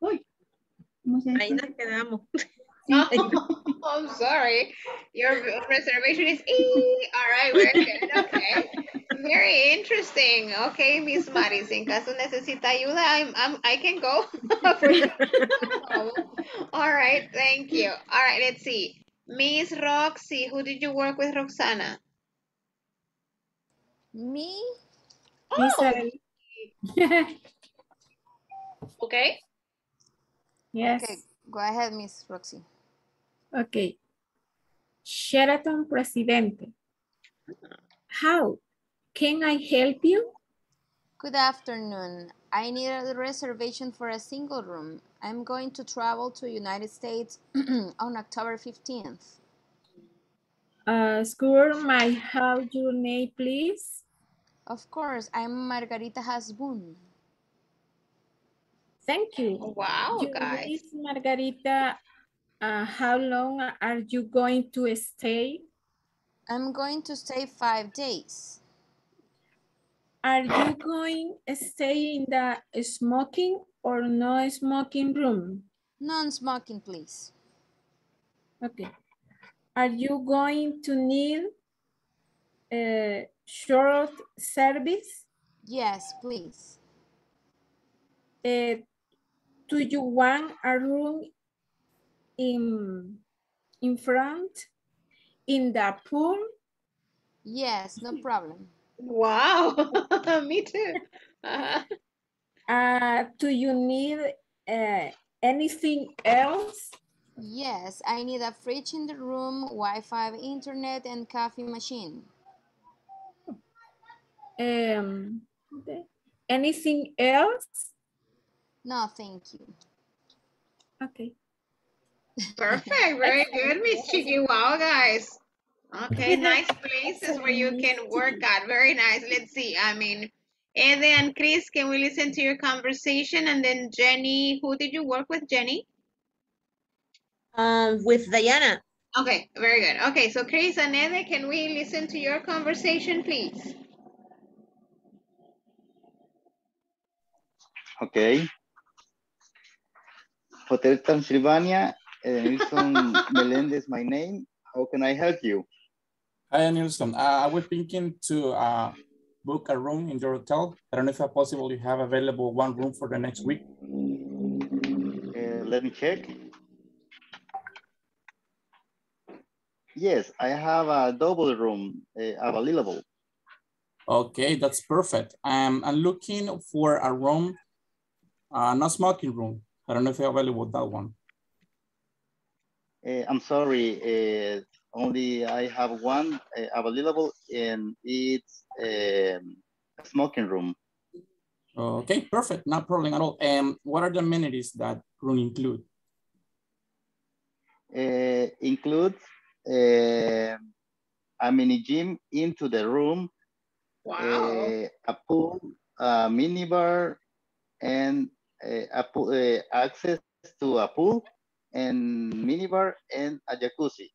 Uy, ¿cómo se Ahí dice? nos quedamos. Oh, (laughs) I'm sorry. Your reservation is E. All right, very good. Okay. Very interesting. Okay, Miss Maris, en caso necesita ayuda, I'm, I'm, I can go. (laughs) All right, thank you. All right, let's see. Miss Roxy, who did you work with, Roxana? Me? Oh, Miss Oh, Arely. Okay. yes. Okay, go ahead, Miss Roxy. Okay. Sheraton Presidente. How can I help you? Good afternoon. I need a reservation for a single room. I'm going to travel to United States (clears throat) on October 15th. Uh, score my have your name, please. Of course, I'm Margarita Hasbun. Thank you. Wow, You, guys. Miss Margarita, uh, how long are you going to stay? I'm going to stay five days. Are you going to stay in the smoking or no smoking room? Non-smoking, please. Okay. Are you going to need a short service? Yes, please. Uh, do you want a room in, in front, in the pool? Yes, no problem. Wow. (laughs) Me too. (laughs) Uh, do you need uh, anything else? Yes, I need a fridge in the room, Wi-Fi, internet, and coffee machine. Um, anything else? No, thank you. Okay. Perfect. (laughs) Very good, Miss Chiqui. Wow, guys. Okay, (laughs) nice places where you can work at. Very nice. Let's see. I mean, Ede and Chris, can we listen to your conversation? And then Jenny, who did you work with, Jenny? Um, with Diana. Okay, very good. Okay, so Chris and Ede, can we listen to your conversation, please? Okay. Hotel Transylvania, Edenilson (laughs) Melendez, my name. How can I help you? Hi, Nilsson. Uh, I was thinking to uh, book a room in your hotel. I don't know if it's possible you have available one room for the next week. Uh, let me check. Yes, I have a double room uh, available. Okay, that's perfect. Um, I'm looking for a room, uh, not smoking room. I don't know if you're available that one. Uh, I'm sorry, uh, only I have one uh, available and it's um, a smoking room. Okay, perfect. not problem at all. And what are the amenities that room include? Uh, includes uh, a mini gym into the room, Wow. uh, a pool, a mini bar, and uh, uh, access to a pool and mini bar and a jacuzzi.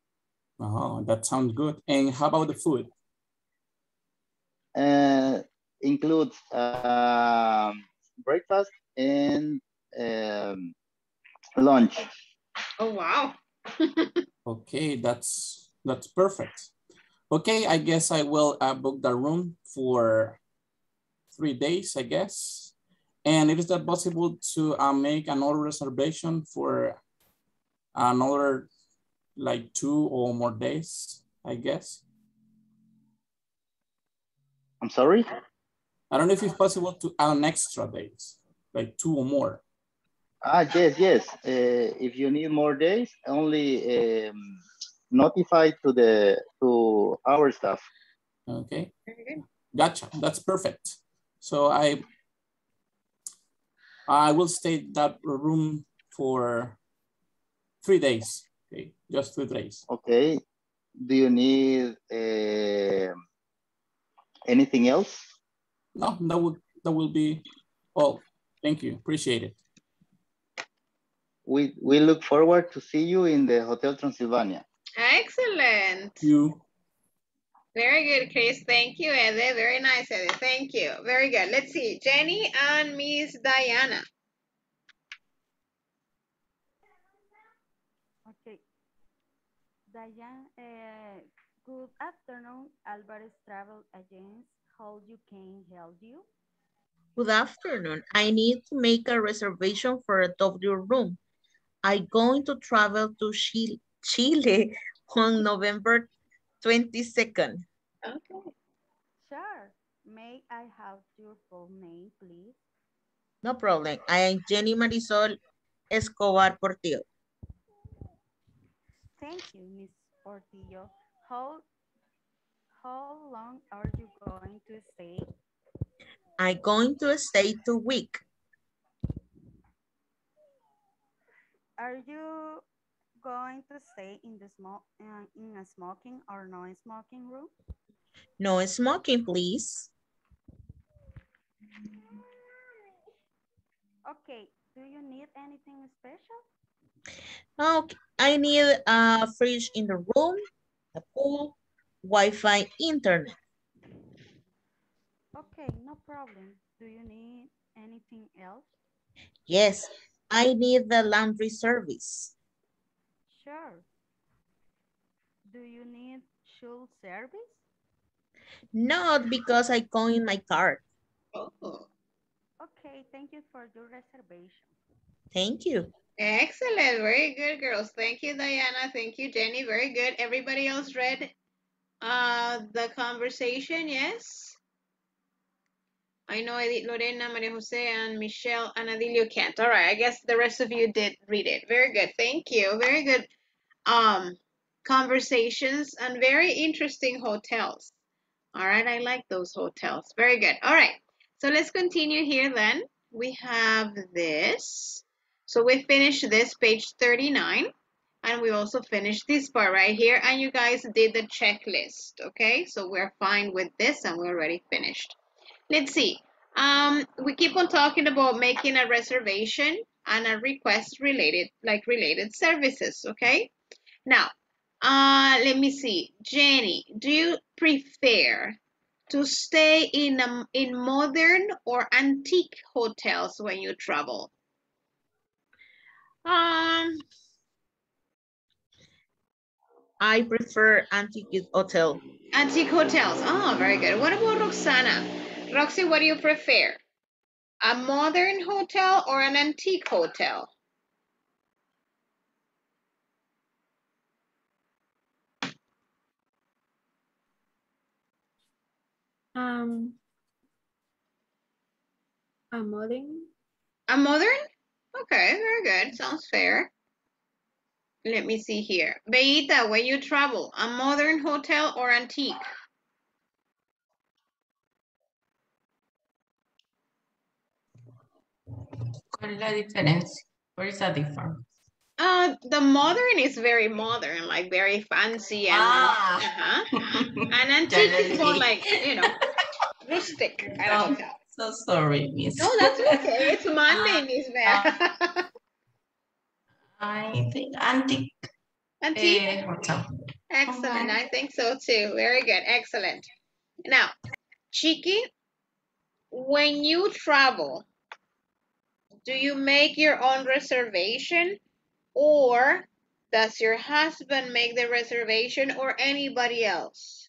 Oh, that sounds good. And how about the food? Uh, includes um, breakfast and um, lunch. Oh, wow. (laughs) Okay, that's that's perfect. Okay, I guess I will uh, book the room for three days, I guess. And it is that possible to uh, make another reservation for another like two or more days, I guess. I'm sorry? I don't know if it's possible to add an extra days, like two or more. Ah, yes, yes. Uh, if you need more days, only um, notify to the to our staff. Okay, gotcha. That's perfect. So I I will stay that room for three days. Okay, just three days. Okay. Do you need uh, anything else? No, that would that will be all. Thank you. Appreciate it. We we look forward to see you in the Hotel Transylvania. Excellent. You Very good, Chris. Thank you, Ede. Very nice, Ede. Thank you. Very good. Let's see. Jenny and Miss Diana. Okay. Diana, uh, good afternoon, Alvarez Travel Agents. How you can help you? Good afternoon. I need to make a reservation for a W room. I'm going to travel to Chile, Chile (laughs) on November 22nd. Okay. Sure. May I have your full name, please? No problem. I am Jenny Marisol Escobar Portillo. Thank you, Miss Portillo. How, how long are you going to stay? I'm going to stay two weeks. Are you going to stay in the smoke uh, in a smoking or non-smoking room? No smoking, please. Okay. Do you need anything special? Okay. I need a fridge in the room, a pool, Wi-Fi, internet. Okay, no problem. Do you need anything else? Yes, I need the laundry service. Sure. Do you need shoe service? Not because I go in my car. Oh, Okay, thank you for your reservation. Thank you. excellent. Very good, girls. Thank you, Diana. Thank you, Jenny. Very good. Everybody else read uh, the conversation, yes? I know Edith Lorena, Maria Jose, and Michelle and Adilio can't. All right, I guess the rest of you did read it. Very good. Thank you. Very good um, conversations and very interesting hotels. All right, I like those hotels. Very good. All right, so let's continue here then. We have this. So we finished this page 39 and we also finished this part right here and you guys did the checklist, okay? So we're fine with this and we're already finished. Let's see. Um, we keep on talking about making a reservation and a request related, like related services, okay? Now, uh, let me see. Jenny, do you prefer to stay in a, in modern or antique hotels when you travel? Um, I prefer antique hotel. Antique hotels. Oh, very good. What about Roxana? Roxy, what do you prefer? A modern hotel or an antique hotel? Um, a modern, A modern? Okay, very good. Sounds fair. Let me see here. Beita, when you travel, a modern hotel or antique? ¿Cuál es la diferencia? Where is the difference? Uh, the modern is very modern, like very fancy and Ah. uh-huh. and (laughs) antique is more like, you know, rustic kind of Oh, hotel. so sorry, miss. No, that's okay. (laughs) It's Monday, Miss Beth. I think antique Antique. hotel. Excellent. I think so too. Very good. Excellent. Now, Chiqui, when you travel, do you make your own reservation or does your husband make the reservation or anybody else?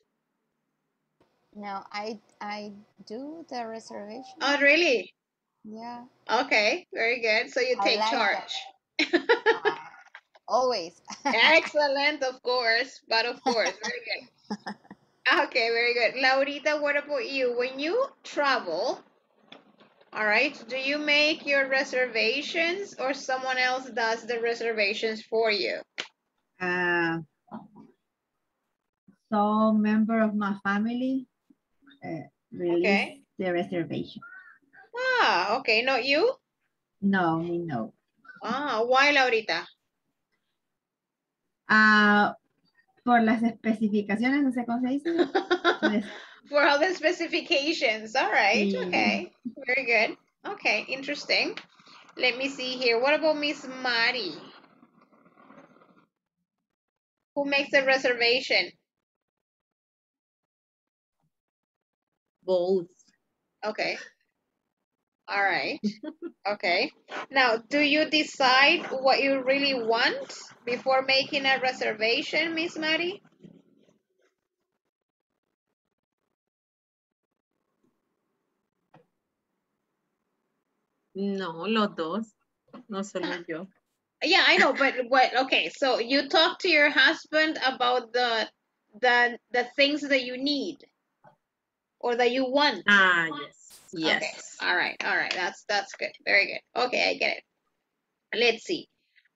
No, I I do the reservation. Oh, really? Yeah, Okay. Very good. So you take like charge. (laughs) Uh, always. (laughs) Excellent, of course, but of course, very good. (laughs) Okay, very good. Laurita, what about you? When you travel, all right, do you make your reservations or someone else does the reservations for you? Uh, some member of my family uh, Okay. the reservation. Ah, okay, not you? No, me no. Ah, why, Laurita? Ah, por las especificaciones, no sé cómo se dice. (laughs) For all the specifications. All right, Mm. okay, very good. Okay, interesting. Let me see here. What about Miss Mari? Who makes the reservation? Both. Okay. All right. Okay. Now, do you decide what you really want before making a reservation, Miss Mari? No, los dos. No solo yo. Yeah, I know, but what? Okay, so you talk to your husband about the the the things that you need or that you want. Ah, yes. Yes. Okay. All right. All right. That's that's good. Very good. Okay, I get it. Let's see.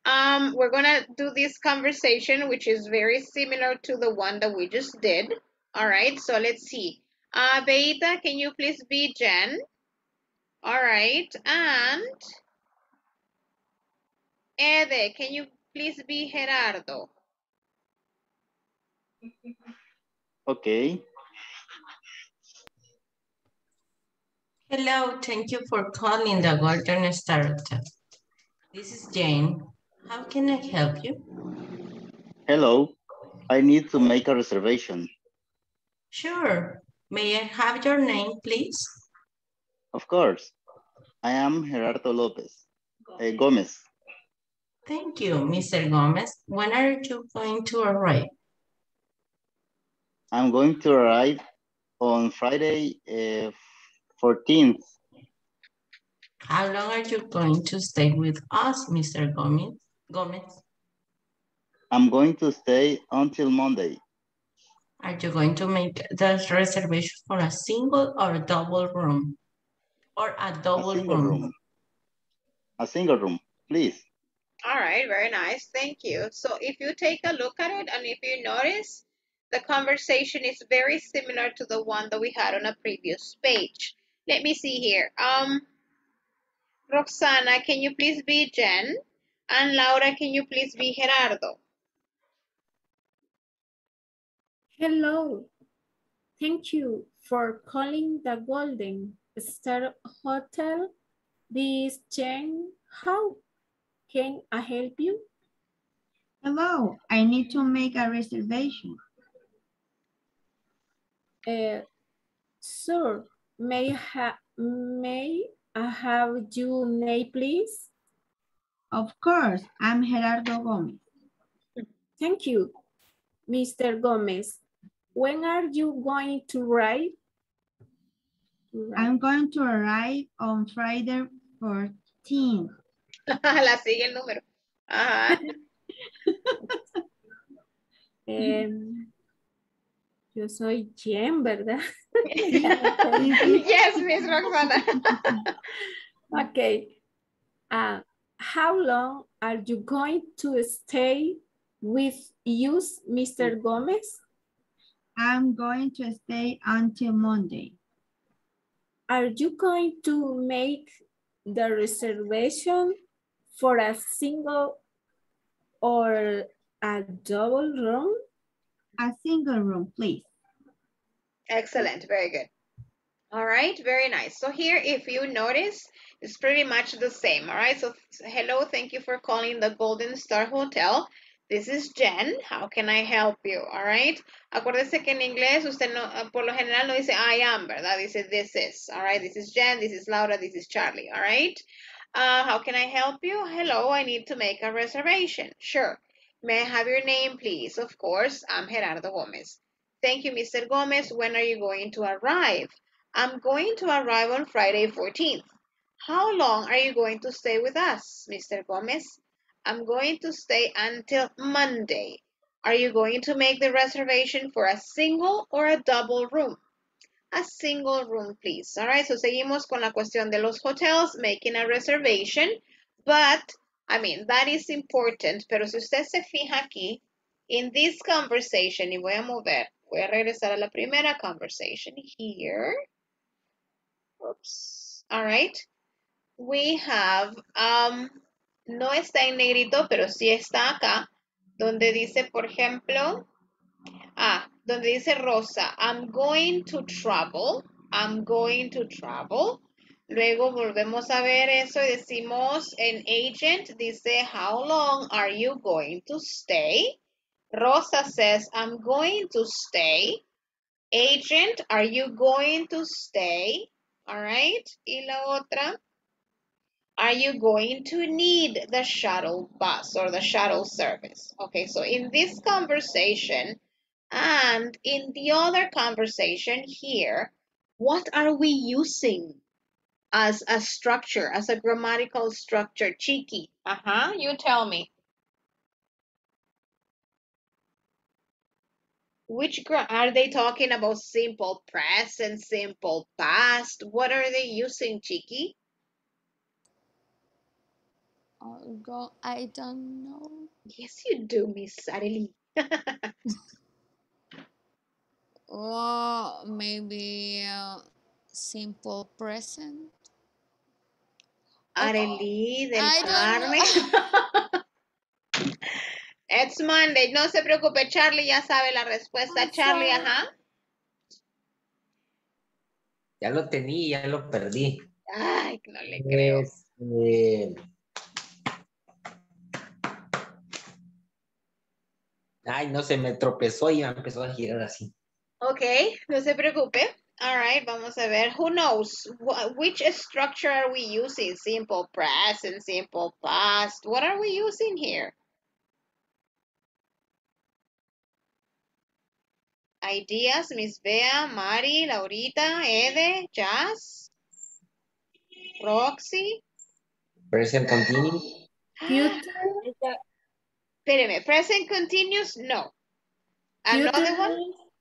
Um, we're gonna do this conversation, which is very similar to the one that we just did. All right. So let's see. Uh, Beita, can you please be Jen? All right. And Ede, can you please be Gerardo? Okay. Hello, thank you for calling the Golden Star Hotel. This is Jane. How can I help you? Hello. I need to make a reservation. Sure. May I have your name, please? Of course. I am Gerardo Lopez. eh, Gomez. Thank you, Mr. Gomez. When are you going to arrive? I'm going to arrive on Friday, uh, 14th. How long are you going to stay with us, Mr. Gomez? Gomez? I'm going to stay until Monday. Are you going to make the reservation for a single or a double room? Or a A double single room? room. A single room, please. All right, very nice. Thank you. So if you take a look at it and if you notice, the conversation is very similar to the one that we had on a previous page. Let me see here. Um, Roxana, can you please be Jen? And Laura, can you please be Gerardo? Hello. Thank you for calling the Golden Star Hotel. This Jane. How can I help you? hello, I need to make a reservation. Uh, sir, may I, ha may I have your name, please? Of course, I'm Gerardo Gomez. Thank you, Mr. Gomez. when are you going to arrive? I'm going to arrive on Friday 14th. (laughs) La sigue el número. Ajá. (laughs) Em, yo soy Jen, ¿verdad? (laughs) yes, Miss Roxana. okay. Uh, how long are you going to stay with you, Mr. Gomez? I'm going to stay until Monday. Are you going to make the reservation for a single or a double room? A single room, please. Excellent, very good. All right, very nice. So here, if you notice, it's pretty much the same. All right, so hello, thank you for calling the Golden Star Hotel. This is Jen. How can I help you? All right. Acuérdese que en inglés usted no, por lo general no dice I am, ¿verdad? Dice this is. All right. This is Jen. This is Laura. This is Charlie. All right. Uh, how can I help you? Hello, I need to make a reservation. Sure. May I have your name, please? Of course, I'm Gerardo Gomez. Thank you, Mr. Gomez. When are you going to arrive? I'm going to arrive on Friday 14th. How long are you going to stay with us, Mr. Gomez? I'm going to stay until Monday. Are you going to make the reservation for a single or a double room? A single room, please. All right, so seguimos con la cuestión de los hotels, making a reservation. But, I mean, that is important. Pero si usted se fija aquí, in this conversation, y voy a mover, voy a regresar a la primera conversation here. Oops. All right. We have, um, no está en negrito, pero sí está acá, donde dice, por ejemplo, ah, donde dice Rosa, I'm going to travel, I'm going to travel. Luego volvemos a ver eso y decimos en agent, dice, how long are you going to stay? Rosa says, I'm going to stay. Agent, are you going to stay? All right. Y la otra, are you going to need the shuttle bus or the shuttle service? Okay, so in this conversation and in the other conversation here, what are we using as a structure, as a grammatical structure? Chiqui. Uh-huh, you tell me. Which are they talking about simple present, simple past? What are they using, Chiqui? Oh, go, I don't know. Yes, you do, Miss Arely. (laughs) oh, maybe uh, simple present. Arely del I Carmen. (laughs) It's Monday. No se preocupe, Charlie ya sabe la respuesta. Charlie, ajá. Ya lo tenía, ya lo perdí. Ay, no le creo. Este, Ay, no se me tropezó y me empezó a girar así. Ok, no se preocupe. All right, vamos a ver. Who knows? Wh- Which structure are we using? Simple present, simple past. What are we using here? Ideas, Miss Bea, Mari, Laurita, Ede, Jazz, Roxy. Present continuous. Espéreme, present continuous? No. Another one?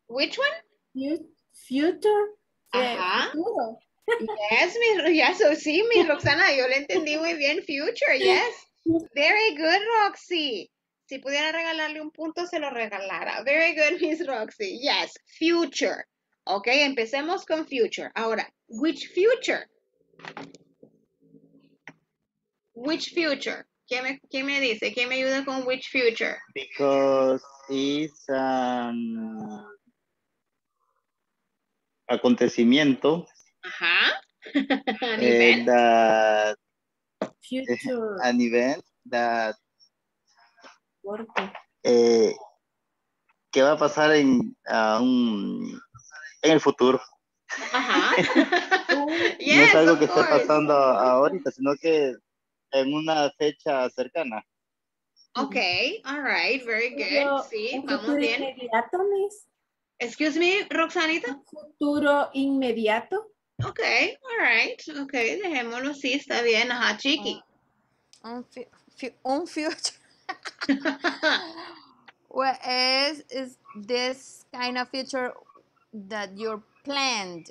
Which one? Fu- Future. eh, Ajá. futuro. Yes, Miss, yes, so sí, Miss (laughs) Roxana, yo le entendí muy bien, future, yes. Very good, Roxy. Si pudiera regalarle un punto, se lo regalara. Very good, Miss Roxy. Yes, future. Ok, empecemos con future. Ahora, which future? Which future? ¿Quién me, quién me dice? ¿Quién me ayuda con which future? Because it's an acontecimiento Ajá. (laughs) An eh, event. that Future. (laughs) an event that eh, que va a pasar en, a un- en el futuro. Ajá. (laughs) no yes, es algo que esté pasando ahorita, sino que en una fecha cercana. Ok, all right, very good. Yo, Sí, vamos futuro bien. inmediato, Miss. Excuse me, Roxanita. Futuro inmediato. Ok, all right. Ok, dejémoslo, sí, está bien. Ajá, chiqui. Un, un future. (laughs) well, is, is this kind of future that you're planned?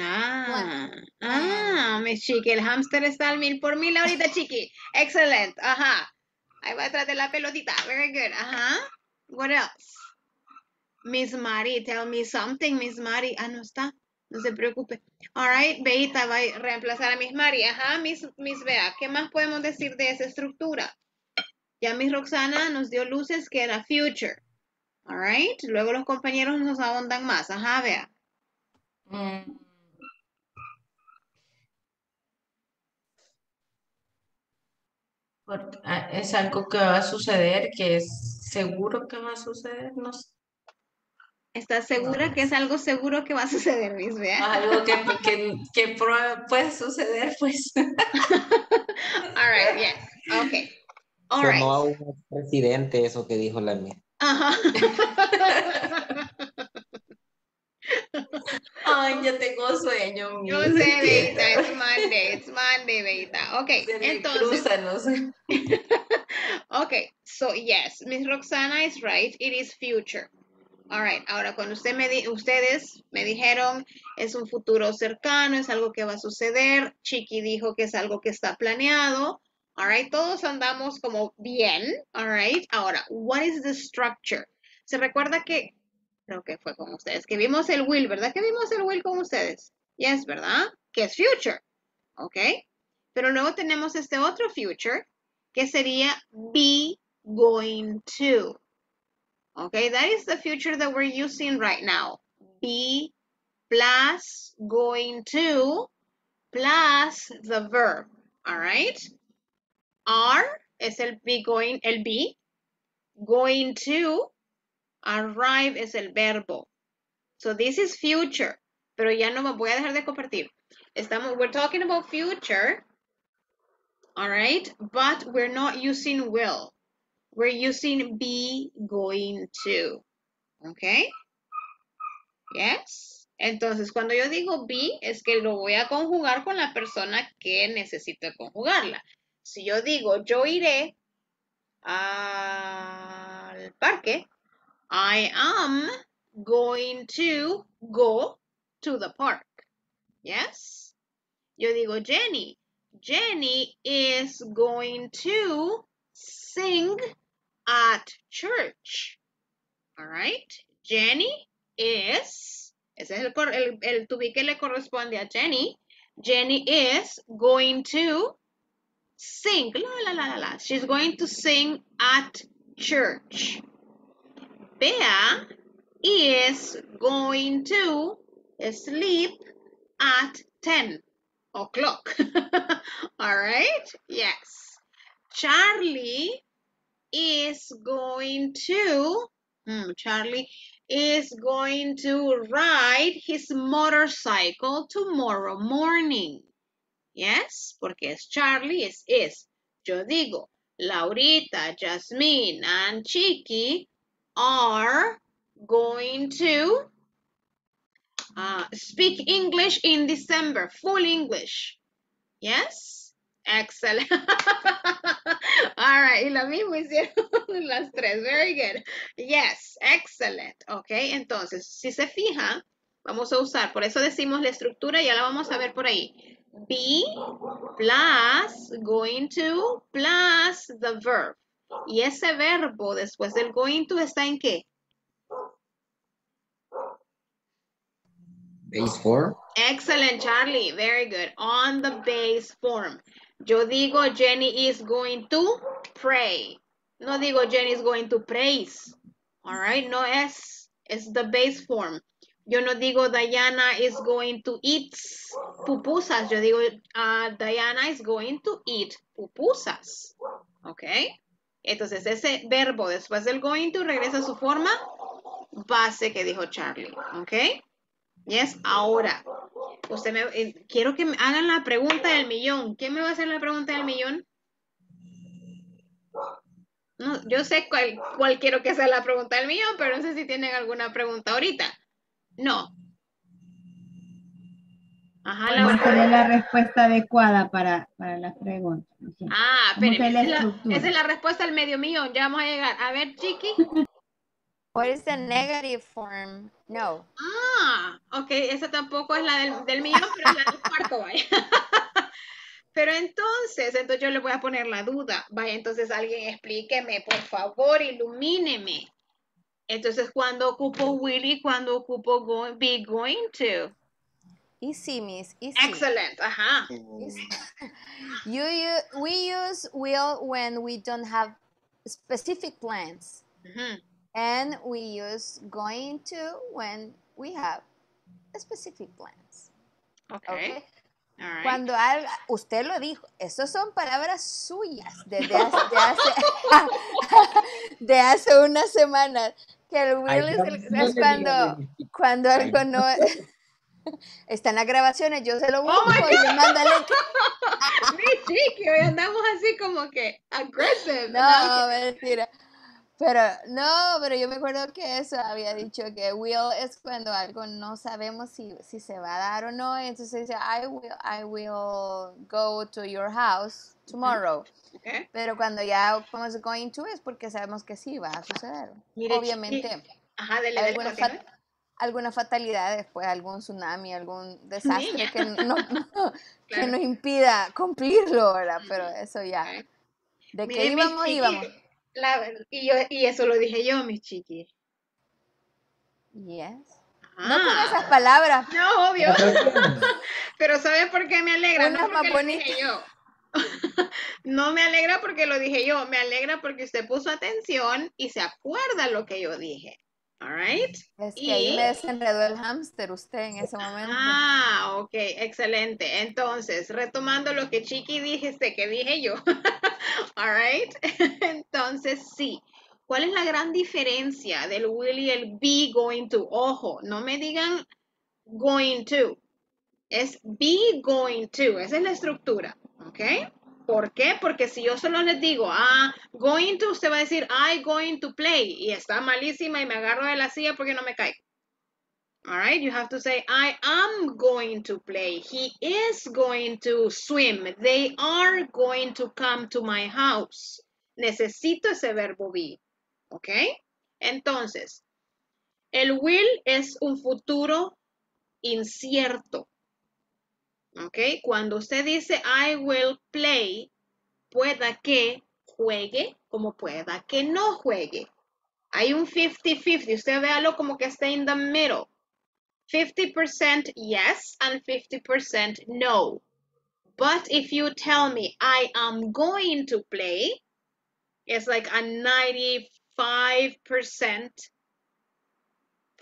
Ah, ah, mi chiqui, el hámster está al mil por mil ahorita, chiqui. Excellent, ajá. Ahí va atrás de la pelotita. Very good, ajá. What else? Miss Mari, tell me something, Miss Mari. Ah, no está. No se preocupe. All right, Beita va a reemplazar a Miss Mari. Ajá, Miss, Miss Bea. ¿Qué más podemos decir de esa estructura? Ya Miss Roxana nos dio luces que era future. All right. Luego los compañeros nos ahondan más. Ajá, Bea. Mm. Porque, ah, es algo que va a suceder, que es seguro que va a suceder, no sé. ¿Estás segura que es algo seguro que va a suceder, Miss Bea? Algo que, (laughs) que, que puede suceder, pues. (laughs) All right, yes. Okay. All right. Sonó a un presidente eso que dijo la mía. Ajá. (laughs) Ay, ya tengo sueño. Yo miss. sé, Beita, it's Monday, it's Monday, Beita. Okay, Se entonces. (laughs) Okay, so yes, Miss Roxana is right, it is future. All right, ahora cuando usted me di- ustedes me dijeron es un futuro cercano, es algo que va a suceder, Chiqui dijo que es algo que está planeado. All right, todos andamos como bien. All right, ahora, what is the structure? Se recuerda que creo que fue con ustedes, que vimos el will, ¿verdad? Que vimos el will con ustedes. Yes, ¿verdad? Que es future. ¿Ok? Pero luego tenemos este otro future que sería be going to. Okay, that is the future that we're using right now. Be plus going to plus the verb. All right? Are es el be going, el be. Going to arrive es el verbo. So this is future. Pero ya no me voy a dejar de compartir. Estamos, we're talking about future. All right, but we're not using will. We're using be going to. Okay? Yes. Entonces, cuando yo digo be, es que lo voy a conjugar con la persona que necesito conjugarla. Si yo digo yo iré al parque, I am going to go to the park. Yes? Yo digo Jenny. Jenny is going to sing at church. All right? Jenny is, ese es el, el, el to que le corresponde a Jenny. Jenny is going to sing. La, la, la, la, la. She's going to sing at church. Bea is going to sleep at 10 o'clock. (laughs) All right? Yes. Charlie is going to, hmm, Charlie is going to ride his motorcycle tomorrow morning. Yes, porque es Charlie, es is. Yo digo, Laurita, Jasmine, and Chiqui are going to uh, speak English in December, full English. Yes? Excellent. (laughs) All right, y lo mismo hicieron (laughs) las tres. Very good. Yes, excellent. Ok, entonces, si se fijan, vamos a usar, por eso decimos la estructura, ya la vamos a ver por ahí. Be plus going to plus the verb. Y ese verbo después del going to está en qué? Base form. Excellent, Charlie. Very good. On the base form. Yo digo Jenny is going to pray. No digo Jenny is going to praise. All right, no es. Es the base form. Yo no digo Diana is going to eat pupusas. Yo digo uh, Diana is going to eat pupusas. Ok. Entonces ese verbo después del going to regresa a su forma base que dijo Charlie. Ok. Yes, ahora. Usted me, eh, quiero que me hagan la pregunta del millón. ¿Quién me va a hacer la pregunta del millón? No, yo sé cuál, cuál quiero que sea la pregunta del mío, pero no sé si tienen alguna pregunta ahorita. No. Ajá, la ¿Cuál verdad. sería la respuesta adecuada para, para las preguntas? Ah, ¿Cómo espérenme, es la, esa es la respuesta al medio mío. Ya vamos a llegar. A ver, Chiqui. What is the negative form? No. Ah, ok, esa tampoco es la del, del mío, pero es la del cuarto, vaya. (laughs) Pero entonces, entonces yo le voy a poner la duda. Vaya, entonces alguien explíqueme, por favor, ilumíneme. Entonces, ¿cuándo ocupo will y cuándo ocupo go- be going to? Easy, miss. Easy. Excellent, ajá. You, you we use will when we don't have specific plans. And we use going to when we have specific plans. Okay. Okay. All right. Cuando algo, usted lo dijo, esas son palabras suyas desde hace, de hace, de (laughs) hace (laughs) unas semanas. Que el will es, el- cuando, cuando algo no (laughs) (laughs) está en las grabaciones, yo se lo Oh busco my y mando el link. Mi chiqui, hoy andamos así como que aggressive. No, (laughs) mentira. Pero no, pero yo me acuerdo que eso había dicho que will es cuando algo no sabemos si, si se va a dar o no. Entonces dice, I will, I will go to your house tomorrow. Okay. Pero cuando ya ponemos going to es porque sabemos que sí va a suceder. Mire, Obviamente, chiqui. Ajá, dele, dele, alguna, fatalidad después, algún tsunami, algún desastre que, (laughs) no, que Claro. nos impida cumplirlo, ¿verdad? Pero eso ya. De mis íbamos, chiquis, íbamos. la- y, yo, y eso lo dije yo, mis chiquis. Yes. No con esas palabras. No, obvio. Pero (laughs) ¿sabe por qué me alegra? Unas No más porque lo dije yo. (laughs) No me alegra porque lo dije yo, me alegra porque usted puso atención y se acuerda lo que yo dije. All right? Es que ahí Y- me desenredó el hámster usted en ese momento. Ah, ok, excelente. Entonces, retomando lo que Chiqui dijiste que dije yo. (laughs) All right. (laughs) Entonces, sí. ¿Cuál es la gran diferencia del will y el be going to? Ojo, no me digan going to. Es be going to. Esa es la estructura. ¿Ok? ¿Por qué? Porque si yo solo les digo, ah, going to, usted va a decir, I going to play. Y está malísima y me agarro de la silla porque no me caigo. All right, you have to say, I am going to play. He is going to swim. They are going to come to my house. Necesito ese verbo be. ¿Ok? Entonces, el will es un futuro incierto. ¿Ok? Cuando usted dice, I will play, pueda que juegue como pueda que no juegue. Hay un 50-50. Usted véalo como que está in the middle. 50% yes and 50% no. But if you tell me I am going to play, it's like a 95%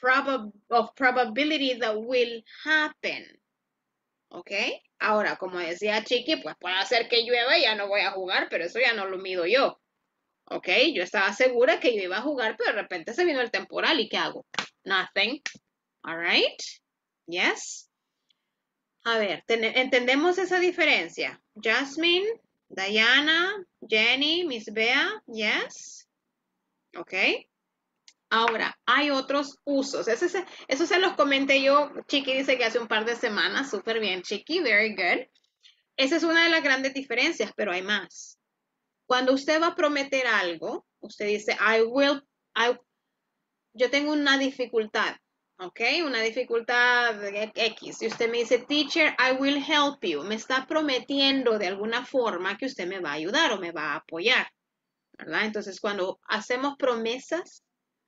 probab of probability that will happen. ¿Ok? Ahora, como decía Chiqui, pues puede hacer que llueva y ya no voy a jugar, pero eso ya no lo mido yo. ¿Ok? Yo estaba segura que yo iba a jugar, pero de repente se vino el temporal y ¿qué hago? Nothing. All right? Yes. A ver, ten- ¿entendemos esa diferencia? Jasmine, Diana, Jenny, Miss Bea, yes. Ok. Ahora, hay otros usos. Eso se los comenté yo. Chiqui dice que hace un par de semanas. Súper bien, Chiqui. Very good. Esa es una de las grandes diferencias, pero hay más. Cuando usted va a prometer algo, usted dice, I will, I, yo tengo una dificultad, ¿ok? Una dificultad X. Y usted me dice, teacher, I will help you. Me está prometiendo de alguna forma que usted me va a ayudar o me va a apoyar, ¿verdad? Entonces, cuando hacemos promesas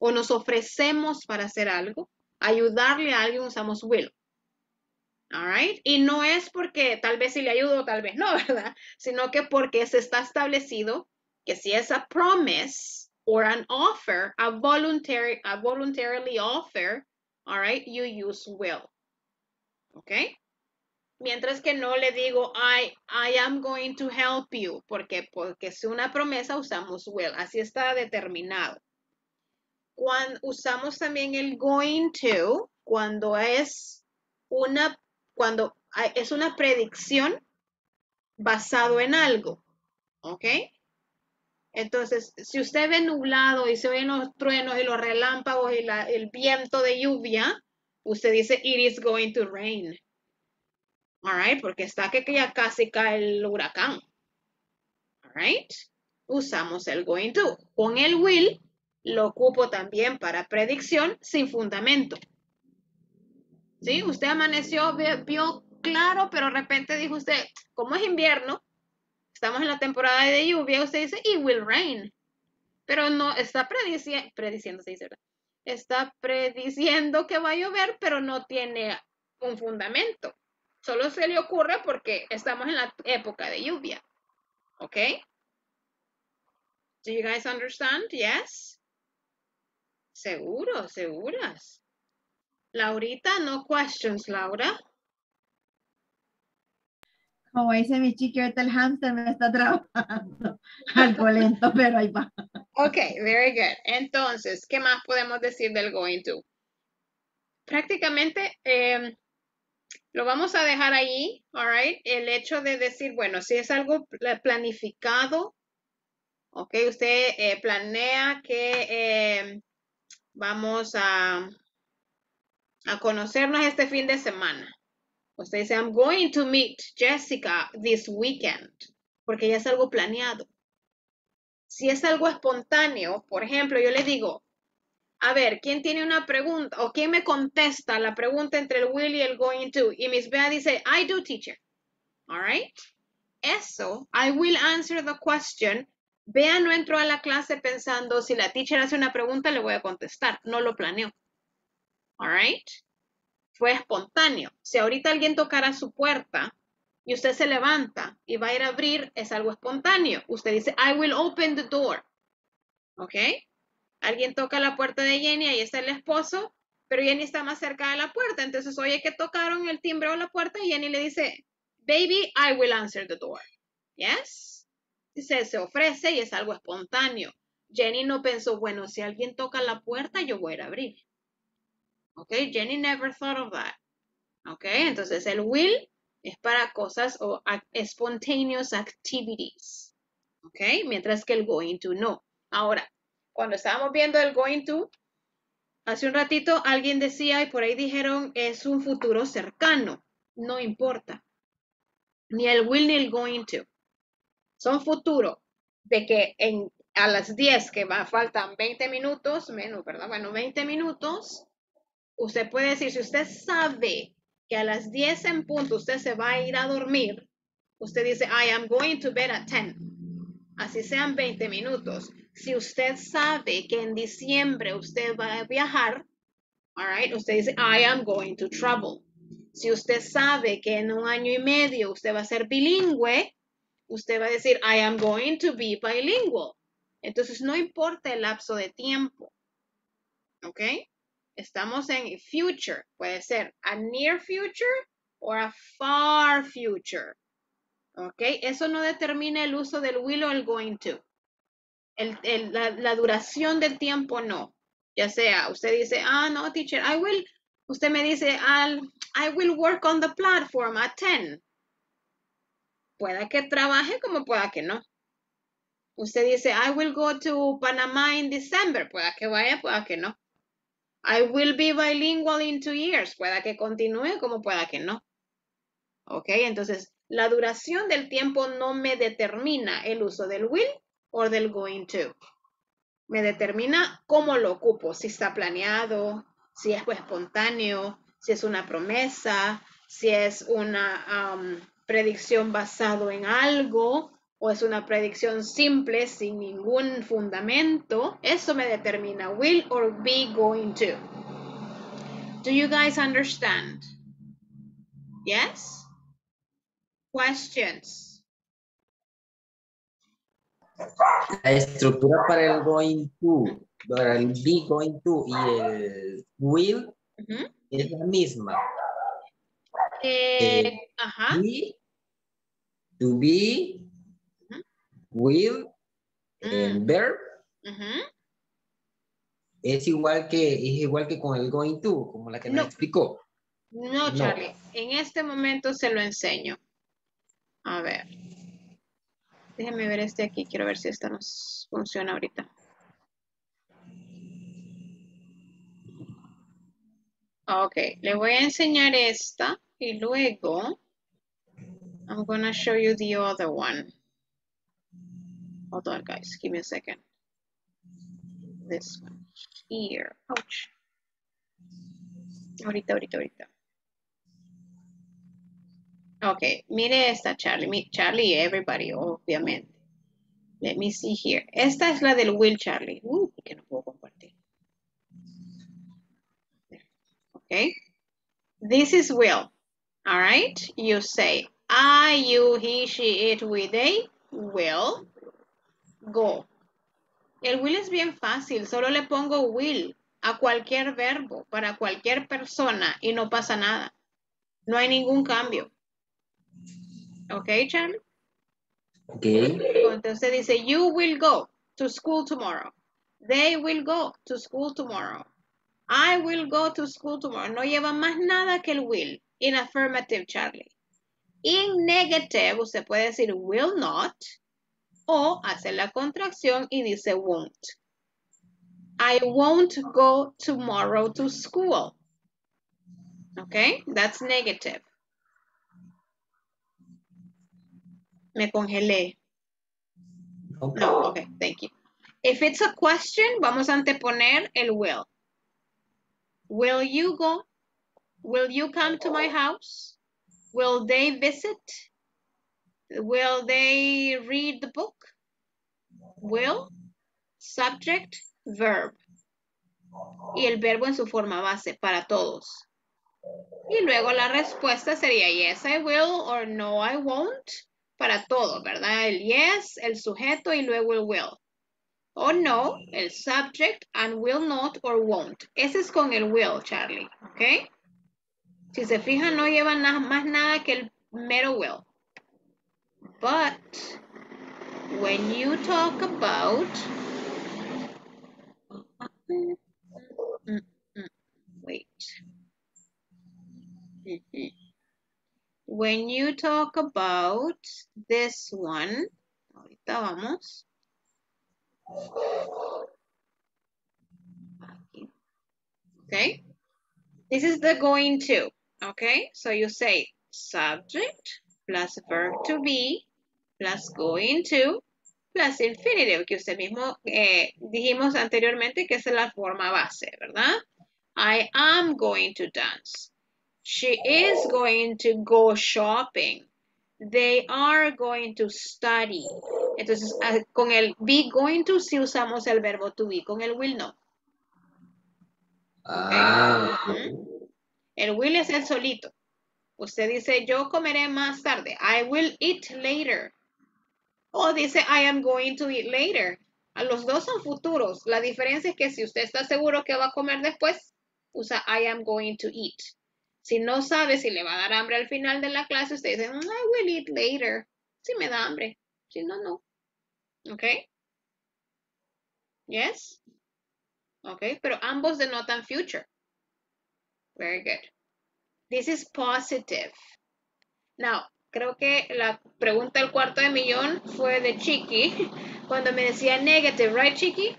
o nos ofrecemos para hacer algo, ayudarle a alguien usamos will. All right? Y no es porque tal vez si le ayudo, tal vez no, (laughs) ¿verdad? Sino que porque se está establecido que si es a promise or an offer, a voluntary, a voluntarily offer, all right, you use will. ¿Ok? Mientras que no le digo, I, I am going to help you, porque, porque es una promesa, usamos will. Así está determinado. Cuando usamos también el going to, cuando es una, cuando es una predicción basado en algo. ¿Ok? Entonces, si usted ve nublado y se oyen los truenos y los relámpagos y la- el viento de lluvia, usted dice, it is going to rain. All right, porque está que ya casi cae el huracán. All right. Usamos el going to. Con el will lo ocupo también para predicción sin fundamento. ¿Sí? Usted amaneció, vio claro, pero de repente dijo usted, como es invierno, estamos en la temporada de lluvia, usted dice, it will rain. Pero no, está predici- prediciendo, se dice. Está prediciendo que va a llover, pero no tiene un fundamento. Solo se le ocurre porque estamos en la época de lluvia. ¿Ok? Do you guys understand? Yes? Seguro, seguras. Laurita, no questions, Laura. Como dice mi chiqui, ahorita el hámster me está trabajando. (laughs) Algo lento, pero ahí va. Ok, very good. Entonces, ¿qué más podemos decir del going to? Prácticamente em, lo vamos a dejar ahí, all right? El hecho de decir, bueno, si es algo pla- planificado, ok, usted eh, planea que em, vamos a, a conocernos este fin de semana. Usted dice, I'm going to meet Jessica this weekend, porque ya es algo planeado. Si es algo espontáneo, por ejemplo, yo le digo, a ver, ¿quién tiene una pregunta o quién me contesta la pregunta entre el will y el going to? Y Miss Bea dice, I do, teacher. All right. Eso, I will answer the question. Bea no entró a la clase pensando, si la teacher hace una pregunta, le voy a contestar. No lo planeó. All right. Fue espontáneo. Si ahorita alguien tocara su puerta y usted se levanta y va a ir a abrir, es algo espontáneo. Usted dice, I will open the door. ¿Ok? Alguien toca la puerta de Jenny, ahí está el esposo, pero Jenny está más cerca de la puerta. Entonces, oye que tocaron el timbre o la puerta y Jenny le dice, baby, I will answer the door. Yes? Dice, se ofrece y es algo espontáneo. Jenny no pensó, bueno, si alguien toca la puerta, yo voy a ir a abrir. ¿Ok? Jenny never thought of that. ¿Ok? Entonces, el will es para cosas o spontaneous activities. ¿Ok? Mientras que el going to no. Ahora, cuando estábamos viendo el going to, hace un ratito alguien decía y por ahí dijeron es un futuro cercano. No importa. Ni el will ni el going to. Son futuro de que en, a las 10 que va, faltan 20 minutos, menos, ¿verdad? Bueno, 20 minutos. Usted puede decir, si usted sabe que a las 10 en punto usted se va a ir a dormir, usted dice, I am going to bed at 10 así sean 20 minutos. Si usted sabe que en diciembre usted va a viajar, all right, usted dice, I am going to travel. Si usted sabe que en un año y medio usted va a ser bilingüe, usted va a decir, I am going to be bilingual. Entonces, no importa el lapso de tiempo. ¿Ok? Estamos en future. Puede ser a near future o a far future. ¿Ok? Eso no determina el uso del will o el going to. La, la duración del tiempo no. Ya sea, usted dice, ah, no, teacher, I will, usted me dice, I'll, I will work on the platform at 10. Pueda que trabaje como pueda que no. Usted dice, I will go to Panama in December. Pueda que vaya, pueda que no. I will be bilingual in two years. Pueda que continúe como pueda que no. ¿Ok? Entonces, la duración del tiempo no me determina el uso del will o del going to. Me determina cómo lo ocupo, si está planeado, si es espontáneo, si es una promesa, si es una um, predicción basado en algo o es una predicción simple sin ningún fundamento. Eso me determina will or be going to. Do you guys understand? Yes? Questions? La estructura para el going to, para el be going to y el will es la misma. Eh, Eh, ajá. Be, to be, will, el Mm. verb, es igual que, es igual que con el going to, como la que No. explicó. No, No. Charlie. En este momento se lo enseño. A ver. Déjeme ver este aquí. Quiero ver si esta nos funciona ahorita. Ok, le voy a enseñar esta y luego I'm gonna show you the other one. Hold on, guys. Give me a second. This one here. Ouch. Ahorita, ahorita, ahorita. Ok, mire esta, Charlie. Charlie, everybody, obviamente. Let me see here. Esta es la del Will, Charlie. Uh, que no puedo compartir. Okay. This is will. All right. You say I, you, he, she, it, we, they will go. El will es bien fácil. Solo le pongo will a cualquier verbo para cualquier persona y no pasa nada. No hay ningún cambio. Okay, Charlie. Okay. Entonces dice, you will go to school tomorrow. They will go to school tomorrow. I will go to school tomorrow. No lleva más nada que el will. In affirmative, Charlie. In negative, usted puede decir will not o hace la contracción y dice won't. I won't go tomorrow to school. Okay, that's negative. Me congelé. No, okay, thank you. If it's a question, vamos a anteponer el will. Will you go? Will you come to my house? Will they visit? Will they read the book? Will, subject, verb. Y el verbo en su forma base para todos. Y luego la respuesta sería yes, I will or no, I won't. Para todo, ¿verdad? El yes, el sujeto y luego el will. O no, el subject and will not or won't. Ese es con el will, Charlie, ¿ok? Si se fijan, no lleva na- más nada que el mero will. But when you talk about wait. When you talk about this one, ahorita vamos. Okay. This is the going to. Okay. So you say subject plus verb to be plus going to plus infinitive, que usted mismo eh, dijimos anteriormente que es la forma base, ¿verdad? I am going to dance. She is going to go shopping. They are going to study. Entonces, ah, con el be going to sí usamos el verbo to be, con el will no. Ah, Ujú. El will es el solito. Usted dice, yo comeré más tarde. I will eat later. O dice, I am going to eat later. A los dos son futuros. La diferencia es que si usted está seguro que va a comer después, usa I am going to eat. Si no sabe si le va a dar hambre al final de la clase, usted dice, "Mm, I will eat later. Si me da hambre. Si no, no. ¿Ok? Yes? ¿Ok? Pero ambos denotan future. Very good. This is positive. Now, creo que la pregunta del cuarto de millón fue de Chiqui (laughs) cuando me decía negative, right, Chiqui?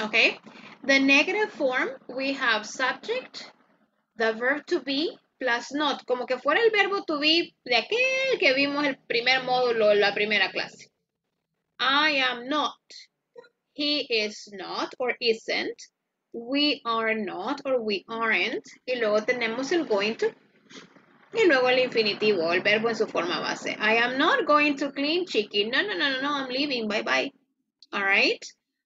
Okay. The negative form, we have subject, the verb to be, plus not, como que fuera el verbo to be de aquel que vimos el primer módulo la primera clase. I am not. He is not or isn't. We are not or we aren't. Y luego tenemos el going to. Y luego el infinitivo, el verbo en su forma base. I am not going to clean chicken. No, no, no, no, no, I'm leaving. Bye bye. All right.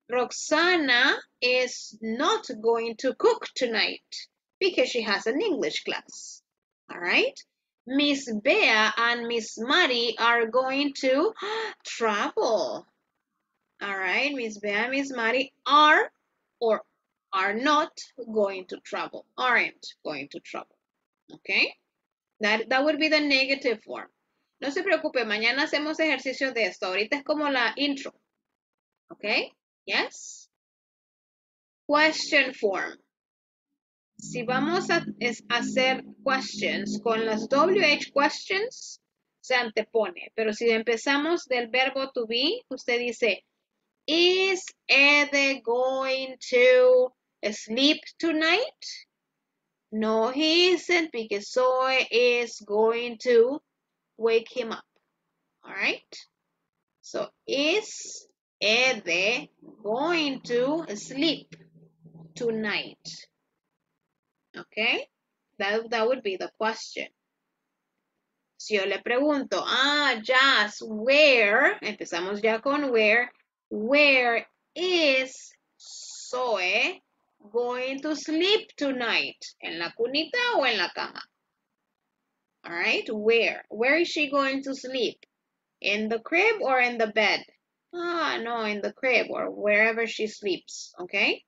Roxana is not going to cook tonight because she has an English class. All right. Miss Bea and Miss Mari are going to (gasps) travel. All right. Miss Bea and Miss Mari are or are not going to travel, aren't going to travel. Okay. That, that would be the negative form. No se preocupe, mañana hacemos ejercicios de esto. Ahorita es como la intro. ¿Ok? Yes. Question form. Si vamos a hacer questions con las WH questions, se antepone. Pero si empezamos del verbo to be, usted dice, is Ede going to sleep tonight? No, he isn't because Zoe is going to wake him up. All right? So, is Ede going to sleep tonight? Okay? That, that would be the question. Si yo le pregunto, ah, Jazz, where, empezamos ya con where, where is Zoe going to sleep tonight? ¿En la cunita o en la cama? All right, where? Where is she going to sleep? In the crib or in the bed? Ah, no, in the crib or wherever she sleeps, okay?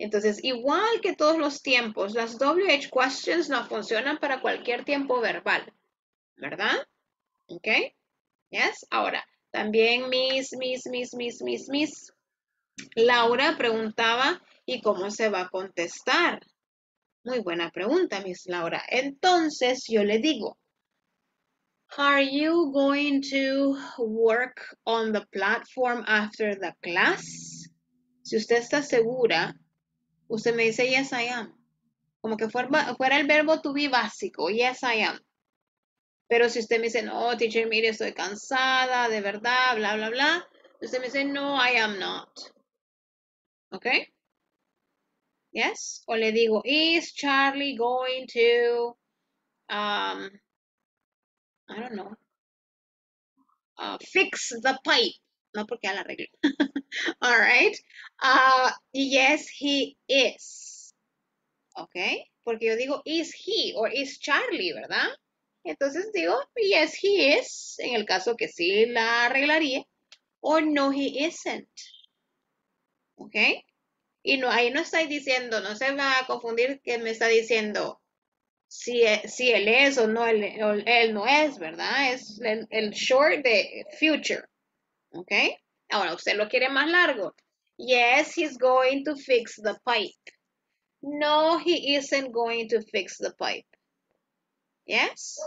Entonces, igual que todos los tiempos, las WH questions no funcionan para cualquier tiempo verbal, ¿verdad? ¿Ok? Yes. Ahora, también Miss, Miss, Miss, Miss, Miss, Miss. Laura preguntaba, ¿y cómo se va a contestar? Muy buena pregunta, Miss Laura. Entonces, yo le digo, Are you going to work on the platform after the class? Si usted está segura, usted me dice, yes, I am. Como que fuera, el verbo to be básico, yes, I am. Pero si usted me dice, no, teacher, mire, estoy cansada, de verdad, bla, bla, bla. Usted me dice, no, I am not. ¿Ok? Yes. O le digo, is Charlie going to, um, I don't know, uh, fix the pipe? No porque ya la arreglé. (laughs) All right. Uh, yes, he is. Okay. Porque yo digo, is he or is Charlie, ¿verdad? Entonces digo, yes, he is, en el caso que sí la arreglaría, o no, he isn't. ¿Ok? Y no, ahí no estoy diciendo, no se va a confundir que me está diciendo si, si él es o no, él, él no es, ¿verdad? Es el, el short de future. ¿Ok? Ahora, usted lo quiere más largo. Yes, he's going to fix the pipe. No, he isn't going to fix the pipe. Yes?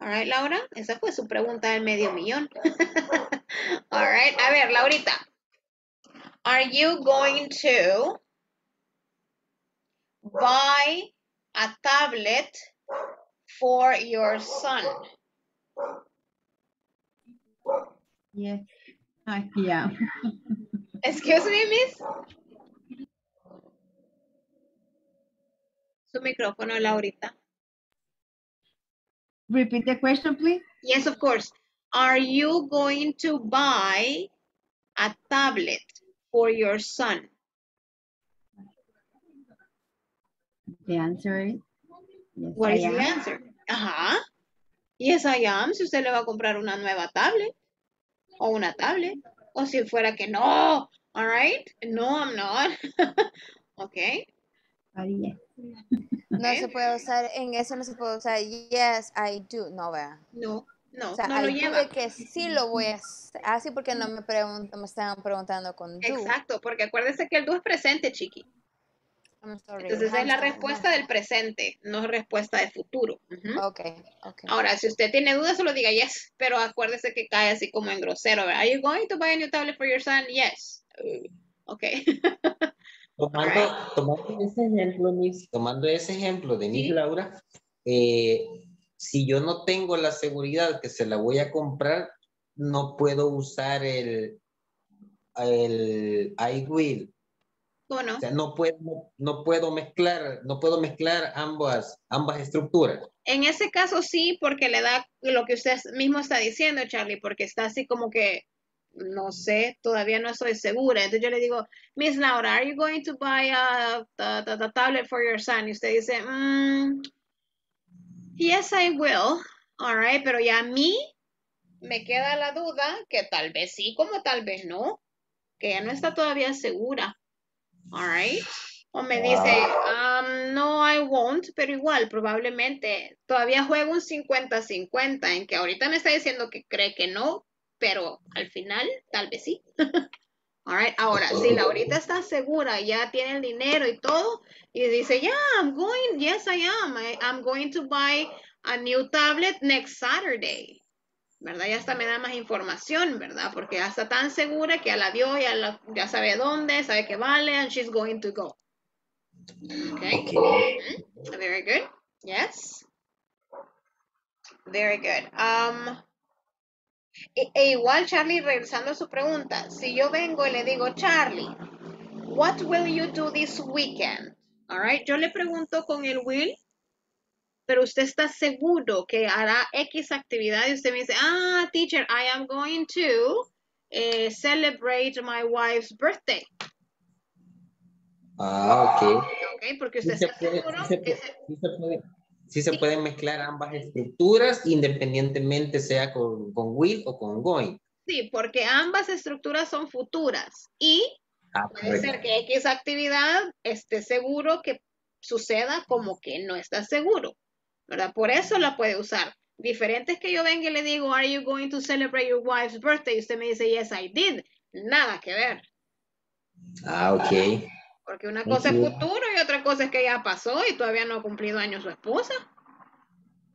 All right, Laura. Esa fue su pregunta del medio millón. (laughs) All right. A ver, Laurita. Are you going to buy a tablet for your son? Yes, I am. Excuse me, miss. Su micrófono, Laurita. Repeat the question, please. Yes, of course. Are you going to buy a tablet for your son? The answer is yes, What I is am. the answer? Ajá. Yes, I am. Si usted le va a comprar una nueva tablet o una tablet. O si fuera que no. All right. No, I'm not. (laughs) okay. Ah, yes. No Okay. se puede usar, en eso no se puede usar yes, I do, no vea. No, no, O sea, no lo lleva. de que sí lo voy a hacer, así porque no me preguntan, me estaban preguntando con do. Exacto, porque acuérdese que el do es presente, chiqui. Sorry, Entonces es la respuesta del presente, no es respuesta de futuro. Ujú. Ok, ok. Ahora, si usted tiene dudas, solo diga yes, pero acuérdese que cae así como en grosero. ¿verdad? Are you going to buy a new tablet for your son? Yes. Uh, okay. (laughs) Tomando, tomando ese ejemplo, Miss, tomando ese ejemplo de Miss Sí. Laura, eh, si yo no tengo la seguridad que se la voy a comprar, no puedo usar el, el I will. ¿Cómo no? O sea, no puedo, no puedo mezclar, no puedo mezclar ambas, ambas estructuras. En ese caso sí, porque le da lo que usted mismo está diciendo, Charlie, porque está así como que, no sé, todavía no estoy segura. Entonces yo le digo, Miss Laura, are you going to buy a, the, the- the tablet for your son? Y usted dice, "Mm, yes, I will. All right, pero ya a mí me queda la duda que tal vez sí, como tal vez no, que ya no está todavía segura. All right. O me dice, um, no, I won't, pero igual, probablemente todavía juego un 50-50, en que ahorita me está diciendo que cree que no, pero al final tal vez sí. (laughs) All right. Ahora, si Laurita está segura, ya tiene el dinero y todo, y dice, yeah, I'm going, yes, I am, I, I'm going to buy a new tablet next Saturday. ¿Verdad? Ya hasta me da más información, ¿verdad? Porque ya está tan segura que ya la dio, ya, la- ya sabe dónde, sabe que vale, and she's going to go. Okay. Mhm. Very good. Yes. Very good. Um, e, e igual, Charlie, regresando a su pregunta, si yo vengo y le digo, Charlie, what will you do this weekend? All right, yo le pregunto con el will, pero usted está seguro que hará X actividad y usted me dice, ah, teacher, I am going to eh, celebrate my wife's birthday. Ah, ok. Ok, porque usted está puede- seguro sí se que sí se puede- sí se pueden mezclar ambas estructuras independientemente sea con, con will o con going. Sí, porque ambas estructuras son futuras y Ah, puede ser que X actividad esté seguro que suceda como que no está seguro, ¿verdad? Por eso la puede usar. Diferente es que yo venga y le digo, are you going to celebrate your wife's birthday? Y usted me dice, yes, I did. Nada que ver, Ah, ok. Porque una cosa es futuro y otra cosa es que ya pasó y todavía no ha cumplido años su esposa.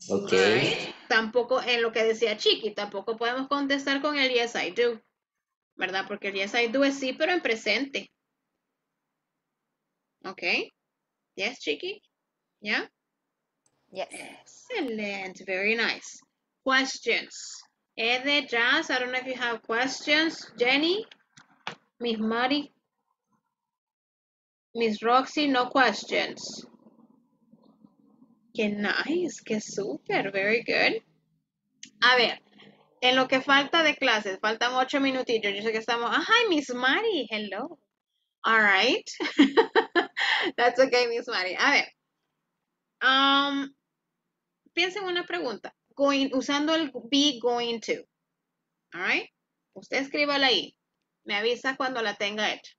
Ok. Alright. Tampoco en lo que decía Chiqui, tampoco podemos contestar con el yes I do, ¿verdad? Porque el yes I do es sí, pero en presente. Ok. Yes, Chiqui? Yeah? Yes. Excellent. Very nice. Questions. Ede, Jazz, I don't know if you have questions. Jenny? Miss Mari? Miss Roxy, no questions. Qué nice, qué súper, very good. A ver, en lo que falta de clases, faltan ocho minutitos. Yo sé que estamos. Hi, Miss Mari, hello. All right. (laughs) That's okay, Miss Mari. A ver. Um, piensa en una pregunta. Usando el be going to. All right. Usted escríbala ahí. Me avisa cuando la tenga hecha.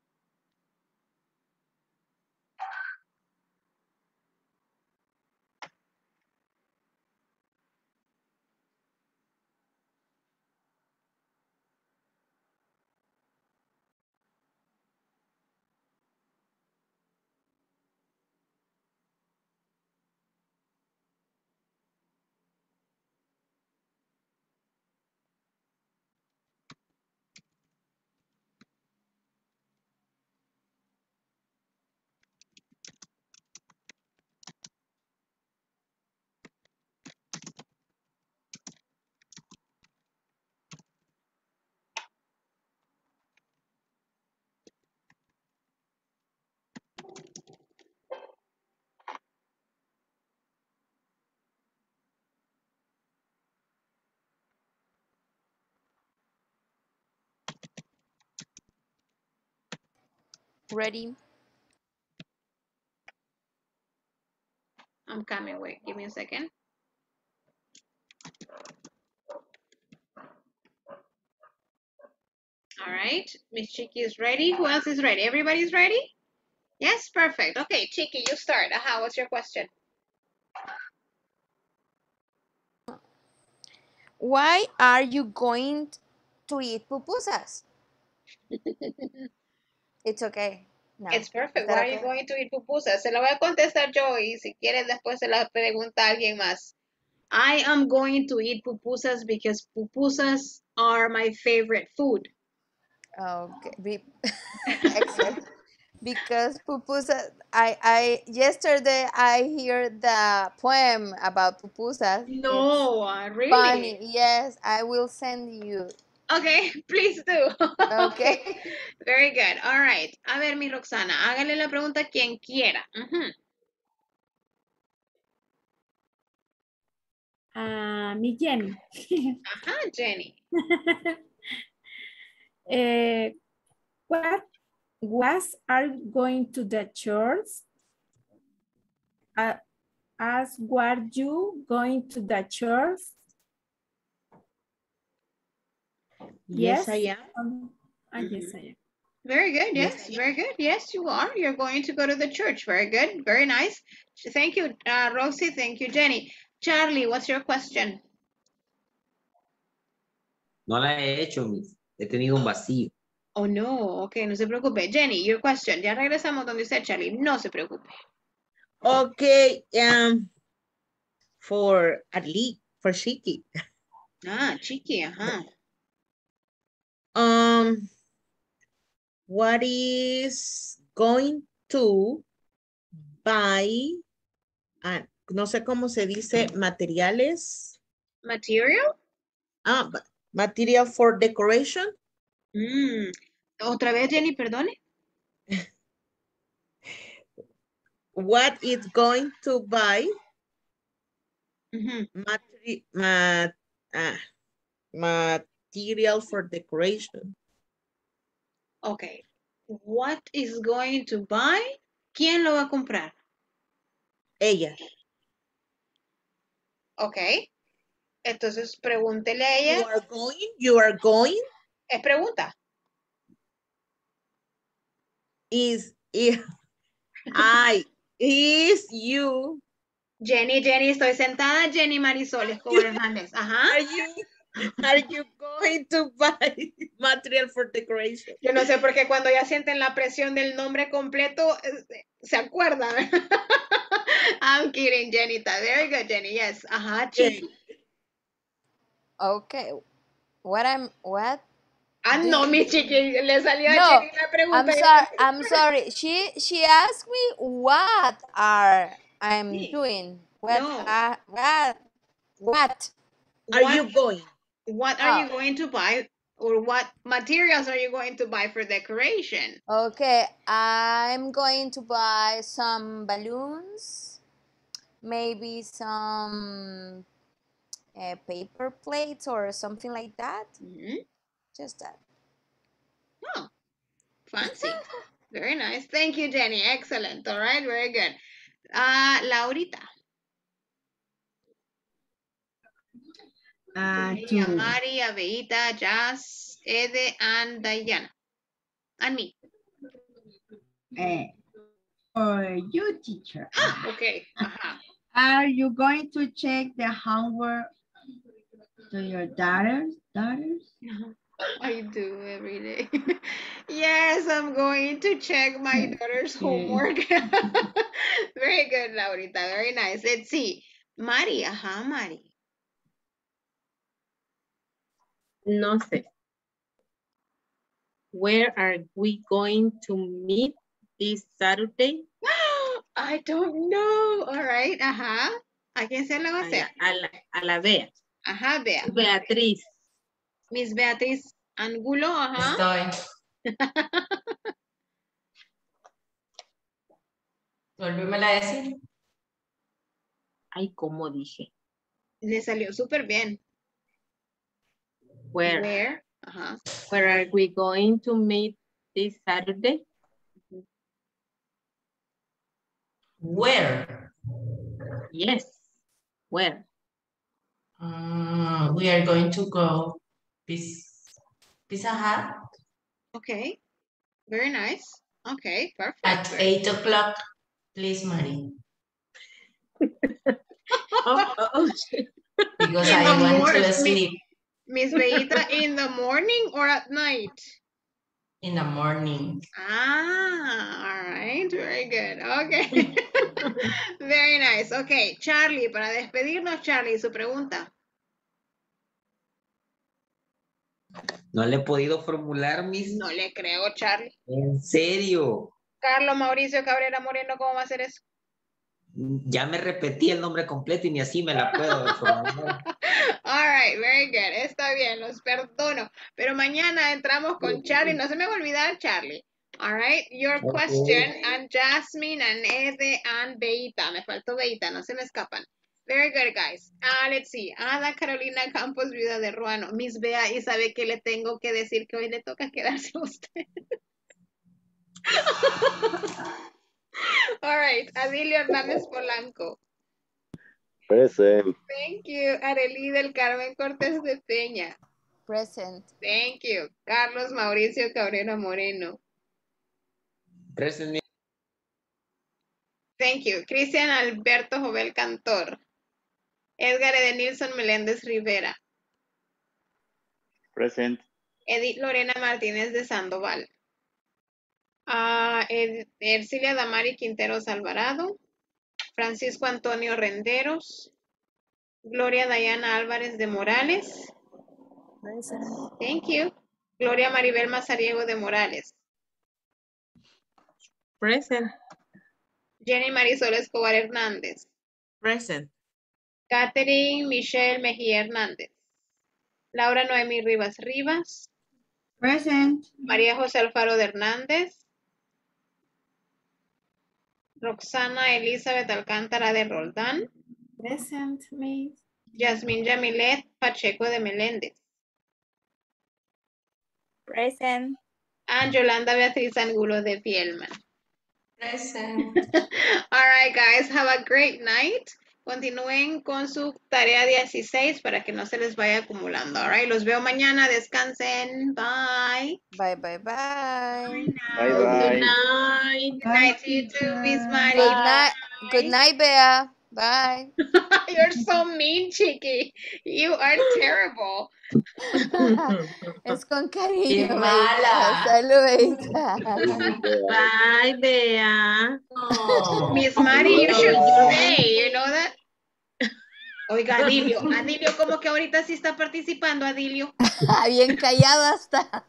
Ready? I'm coming. Wait, give me a second. All right. Miss Chiqui is ready. Who else is ready? Everybody's ready? Yes, perfect. Okay, Chiqui, you start. Aha, what's your question? Why are you going to eat pupusas? (laughs) It's okay. No. It's perfect. Is that Why are you going to eat pupusas? Se la voy a contestar yo y si quieres después se la pregunta a alguien más. I am going to eat pupusas because pupusas are my favorite food. Okay. Be (laughs) excellent. Because pupusas, I, I yesterday I hear the poem about pupusas. No, uh, really? Funny. Yes, I will send you. Okay, (laughs) please do. Okay. (laughs) Very good. All right. A ver, mi Roxana, hágale la pregunta a quien quiera. Ujú. Ah, mi Jenny. (laughs) Ajá, Jenny. Eh, what was are you going to the church? Uh, as were you going to the church? Yes, I am. Um, ah, yes, I am. Very good. Yes, Yes, very good. Yes, you are. You're going to go to the church. Very good. Very nice. Thank you, uh, Rosie. Thank you, Jenny. Charlie, what's your question? No la he hecho, Miss. He tenido un vacío. Oh, no. Ok, no se preocupe. Jenny, your question. Ya regresamos donde usted, Charlie. No se preocupe. Okay, um, for Ali, for Shiki. Ah, chiqui, ajá. Um, what is going to buy, ah, no sé cómo se dice, materiales, Material? ah, material for decoration, Mm. Otra vez, Jenny, perdone. (laughs) what is going to buy Ujú. materi- ma- ah, material for decoration. Ok. What is going to buy? ¿Quién lo va a comprar? Ella. Ok. Entonces pregúntele a ella. You are going, you are going Es pregunta. is, is I, is you, Jenny, Jenny, estoy sentada. Jenny Marisol Escobar (laughs) Hernández. Ajá. are you, are you going to buy (laughs) material for decoration? Yo no sé por qué cuando ya sienten la presión del nombre completo, eh, se acuerdan. (laughs) I'm kidding, Jenita. Very good, Jenny. Yes. Ajá, chiqui. Okay. What I'm what? Ah, no, mi chiqui, le salió a No, Jenny la pregunta. I'm sorry. I'm sorry. She she asked me what are I'm Sí. doing. What No. are what what? Are What- you going? What are you Ah. going to buy? Or what materials are you going to buy for decoration? Okay, I'm going to buy some balloons, maybe some uh, paper plates or something like that. Mhm. Just that. Oh, fancy. (laughs) Very nice. Thank you, Jenny. Excellent. All right, very good. Ah, Laurita. Uh, Yeah, to, Mari, Abeita, Jazz, Ede, and Diana. And me. uh, for you, teacher. Okay. Ajá. Are you going to check the homework to your daughters? Daughters? (laughs) I do every day. (laughs) yes, I'm going to check my daughter's homework. (laughs) Very good, Laurita. Very nice. Let's see. Mari, ajá, Mari. No sé. Where are we going to meet this Saturday? (gasps) I don't know. All right, ajá. ¿A quién se le va a hacer? la, a la, a la Bea. Ajá, vea. Beatriz. Miss Beatriz Angulo, ajá. Estoy. (laughs) Volvímela a decir. Ay, como dije. Le salió súper bien. Where? Where? Ajá. Where are we going to meet this Saturday? Where? Yes. Where? Mm, we are going to go Pizza, Pizza Hut Okay. Very nice. Okay, perfect. at 8 o'clock. Please, Marie. (laughs) (laughs) Oh, oh, oh. Because In I the want morning, to sleep Miss Beita, in the morning or at night? in the morning. Ah, all right, very good. Okay. (laughs) Very nice. Okay, Charlie, para despedirnos, Charlie, su pregunta. No le he podido formular mis... No le creo, Charlie. En serio. Carlos Mauricio Cabrera Moreno, ¿cómo va a hacer eso? Ya me repetí el nombre completo y ni así me la puedo. (laughs) All right, very good. Está bien, los perdono. Pero mañana entramos con Charlie. No se me va a olvidar, Charlie. All right, your Okay. question and Jasmine and Ede and Beita. Me faltó Beita, no se me escapan. Very good, guys. Ah, let's see. Ada Carolina Campos, viuda de Ruano. Miss Bea, y sabe que le tengo que decir que hoy le toca quedarse a usted. (laughs) All right, Adilio Hernández Polanco. Present. Thank you. Arely del Carmen Cortés de Peña. Present. Thank you. Carlos Mauricio Cabrera Moreno. Present. Thank you. Cristian Alberto Jovel Cantor. Edgar Edenilson Meléndez Rivera. Present. Edith Lorena Martínez de Sandoval. Ah, Ed- Ercilia Damari Quinteros Alvarado. Francisco Antonio Renderos. Gloria Dayana Álvarez de Morales. Thank you. Gloria Maribel Mazariego de Morales. Present. Jenny Marisol Escobar Hernández. Present. Catherine Michelle Mejía Hernández. Laura Noemí Rivas Rivas. Present. María José Alfaro de Hernández. Roxana Elizabeth Alcántara de Roldán. Present, Miss. Yasmín Yamilet Pacheco de Meléndez. Present. And Yolanda Beatriz Angulo de Fielman. Present. (laughs) All right, guys, have a great night. Continúen con su tarea 16 para que no se les vaya acumulando. All right, los veo mañana. Descansen. Bye. Bye, bye, bye. Bye Good bye. night. Good night to you too, Miss Mari. Good night. Good night, Bea. Bye. (laughs) You're so mean, Chiqui. You are terrible. (laughs) es con Qué cariño. mala. Beita. Salud, Beita. Bye, Bea. No. Miss Mari, you should stay. You know that? Oiga, Adilio. (laughs) Adilio, como que ahorita sí está participando, Adilio. Bien callado hasta.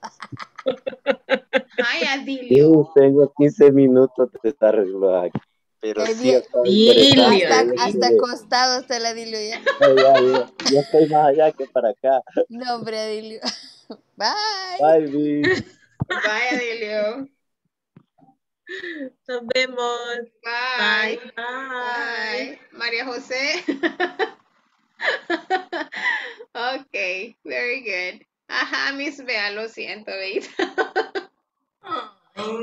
Ay, Adilio. tengo 15 minutos de estar aquí. Pero sí Dilio. Hasta, Dilio. hasta acostado está el Adilio ya. (laughs) No, ya, ya, ya estoy más allá que para acá. No, hombre, Adilio. (laughs) Bye. Bye, Vic. Bye, Adilio. Nos vemos. Bye. Bye. Bye. Bye. María José. (laughs) okay, very good. Ajá, Miss Bea, lo siento, Beita. Ay,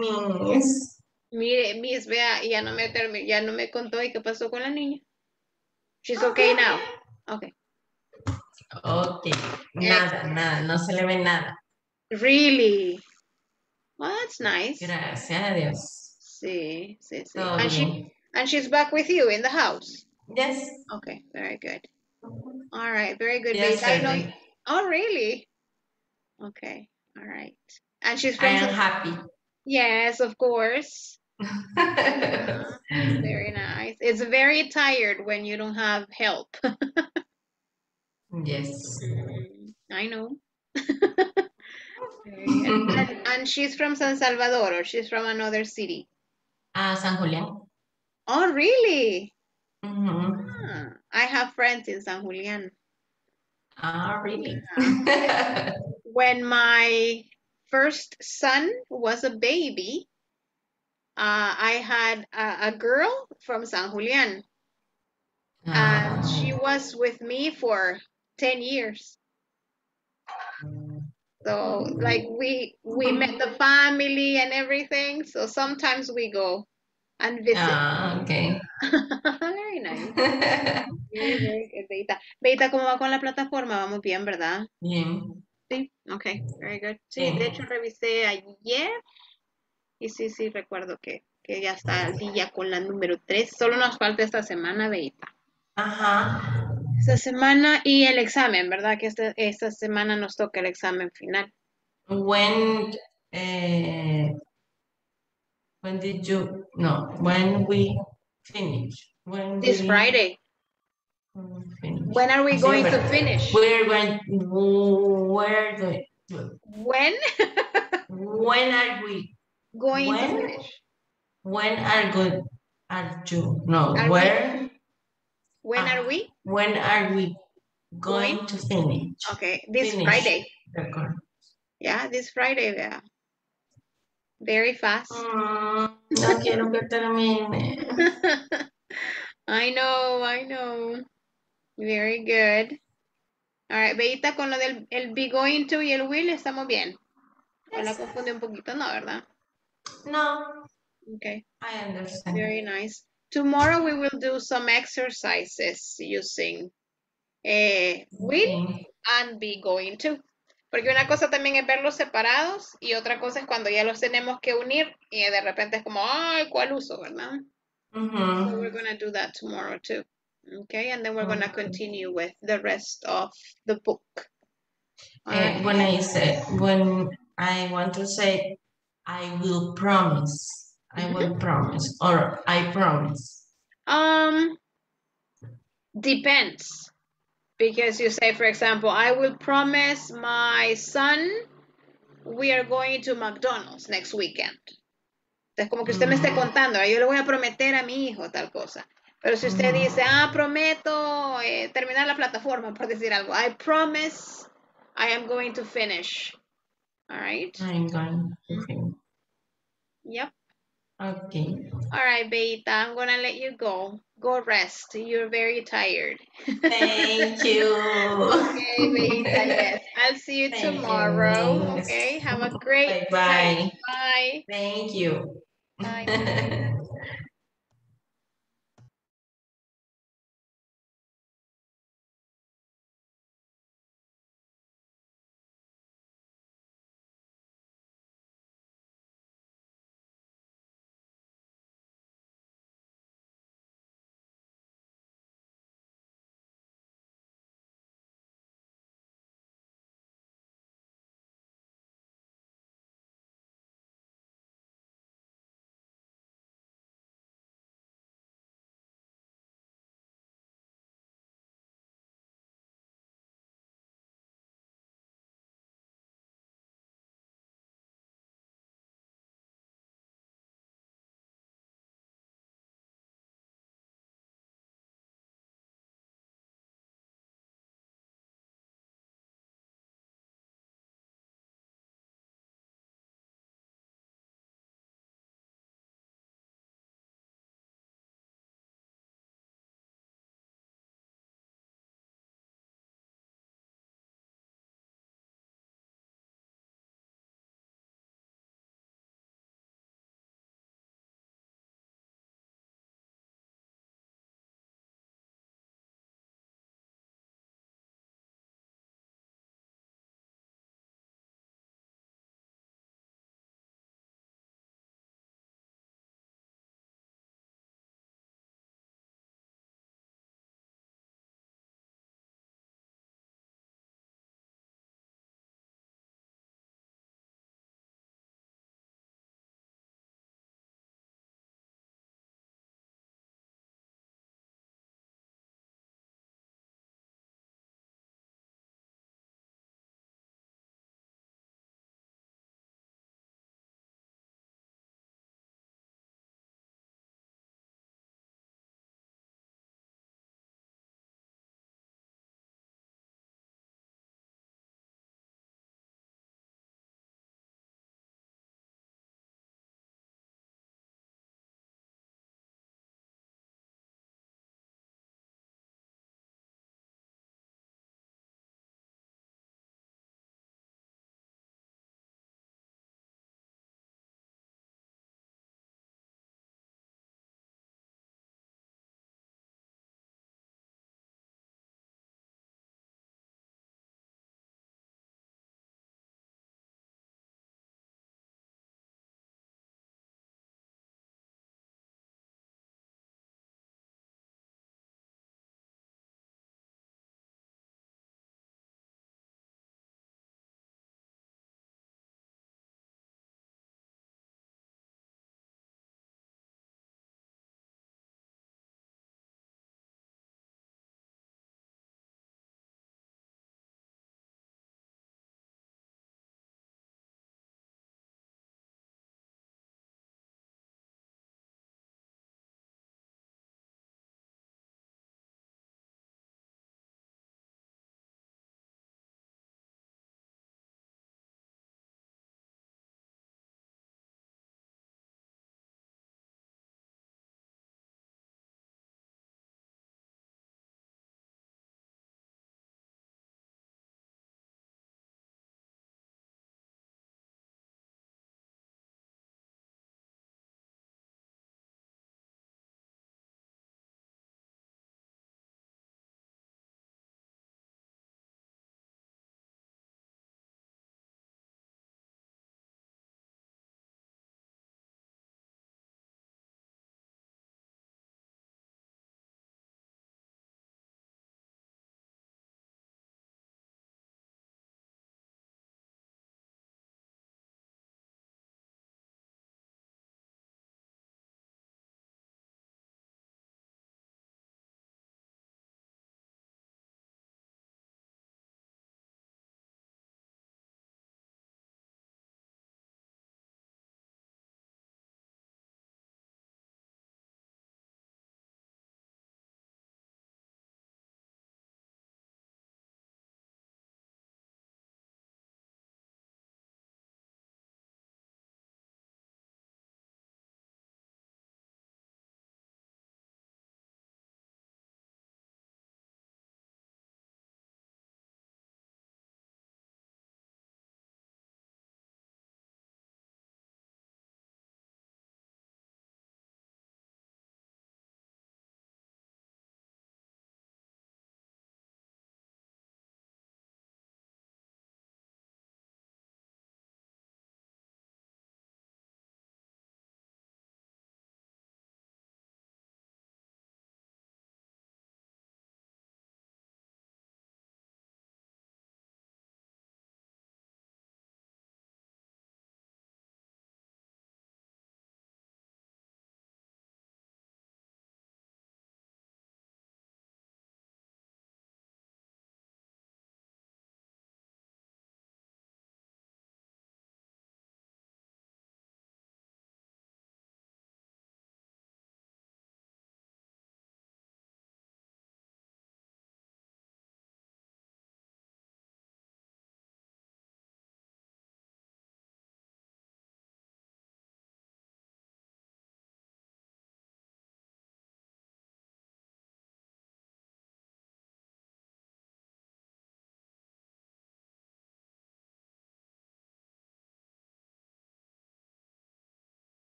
Miss. Mire, Miss Bea, ya no me ya no me contó y qué pasó con la niña. She's okay now. Okay. Ok. Nada, nada. No se le ve nada. Really? Well, that's nice. Gracias a Dios. Sí, sí, sí. Todo And she and she's back with you in the house. Yes. Okay, very good. All right, very good. I know. Oh, really? Okay, all right. And she's I from am happy. Yes, of course. Uh-huh. (laughs) Very nice. It's very tired when you don't have help. yes. Mm, I know. (laughs) Very. And, and she's from San Salvador or she's from another city. Ah, San Julián. Oh, really? Mhm. Ah, I have friends in San Julián. Ah, really? When my first son was a baby, uh, I had a, a girl from San Julián, and she Ah, was with me for 10 years. So like we we met the family and everything. So sometimes we go and visit. ah, okay. (laughs) Very nice. (laughs) Very, very good, Beita. Beita, ¿cómo va con la plataforma? Vamos bien, ¿verdad? Bien. Sí, okay, very good. Sí, de hecho revisé ayer y sí, sí, recuerdo que, que ya está al día con la número 3. Solo nos falta esta semana, Beita. Ajá. Esta semana y el examen, ¿verdad? Que esta, esta semana nos toca el examen final. When, eh, when did you, no, when we finish? When This we Friday. (laughs) When are we going to finish? We're going, we're going, When? when are we, going to finish. when are good, are you, no, Are we- where, When Ah. are we? when are we Going? going to finish? Okay, this Finish. Friday. the? Yeah, this Friday, yeah. Very fast. Mm, no quiero que termine. (laughs) I know, I know. Very good. All right, Beita, con lo del el be going to y el will, estamos bien. Me la Yes. confundí un poquito, no, ¿verdad? No, Okay, I understand. very nice. Tomorrow we will do some exercises using eh, will and be going to. Porque una cosa también es verlos separados y otra cosa es cuando ya los tenemos que unir y de repente es como, ay, ¿cuál uso, verdad? So we're gonna do that tomorrow too. Okay, and then we're gonna continue with the rest of the book. Eh, Alright. when I say, when I want to say, I will promise, I will promise, or I promise. Um, depends. Because you say, for example, I will promise my son we are going to McDonald's next weekend. Entonces, como que usted me esté contando, "Ah, yo le voy a prometer a mi hijo tal cosa. Pero si usted dice, ah, prometo eh, terminar la plataforma, por decir algo, I promise I am going to finish. All right? I'm going to finish. Yep. Okay. All right, Beta, I'm gonna let you go. Go rest. You're very tired. Thank you. (laughs) Okay, Beta, yes. I'll see you Thank you, tomorrow. miss. Okay, have a great Bye-bye. night. Bye. Thank you. Bye.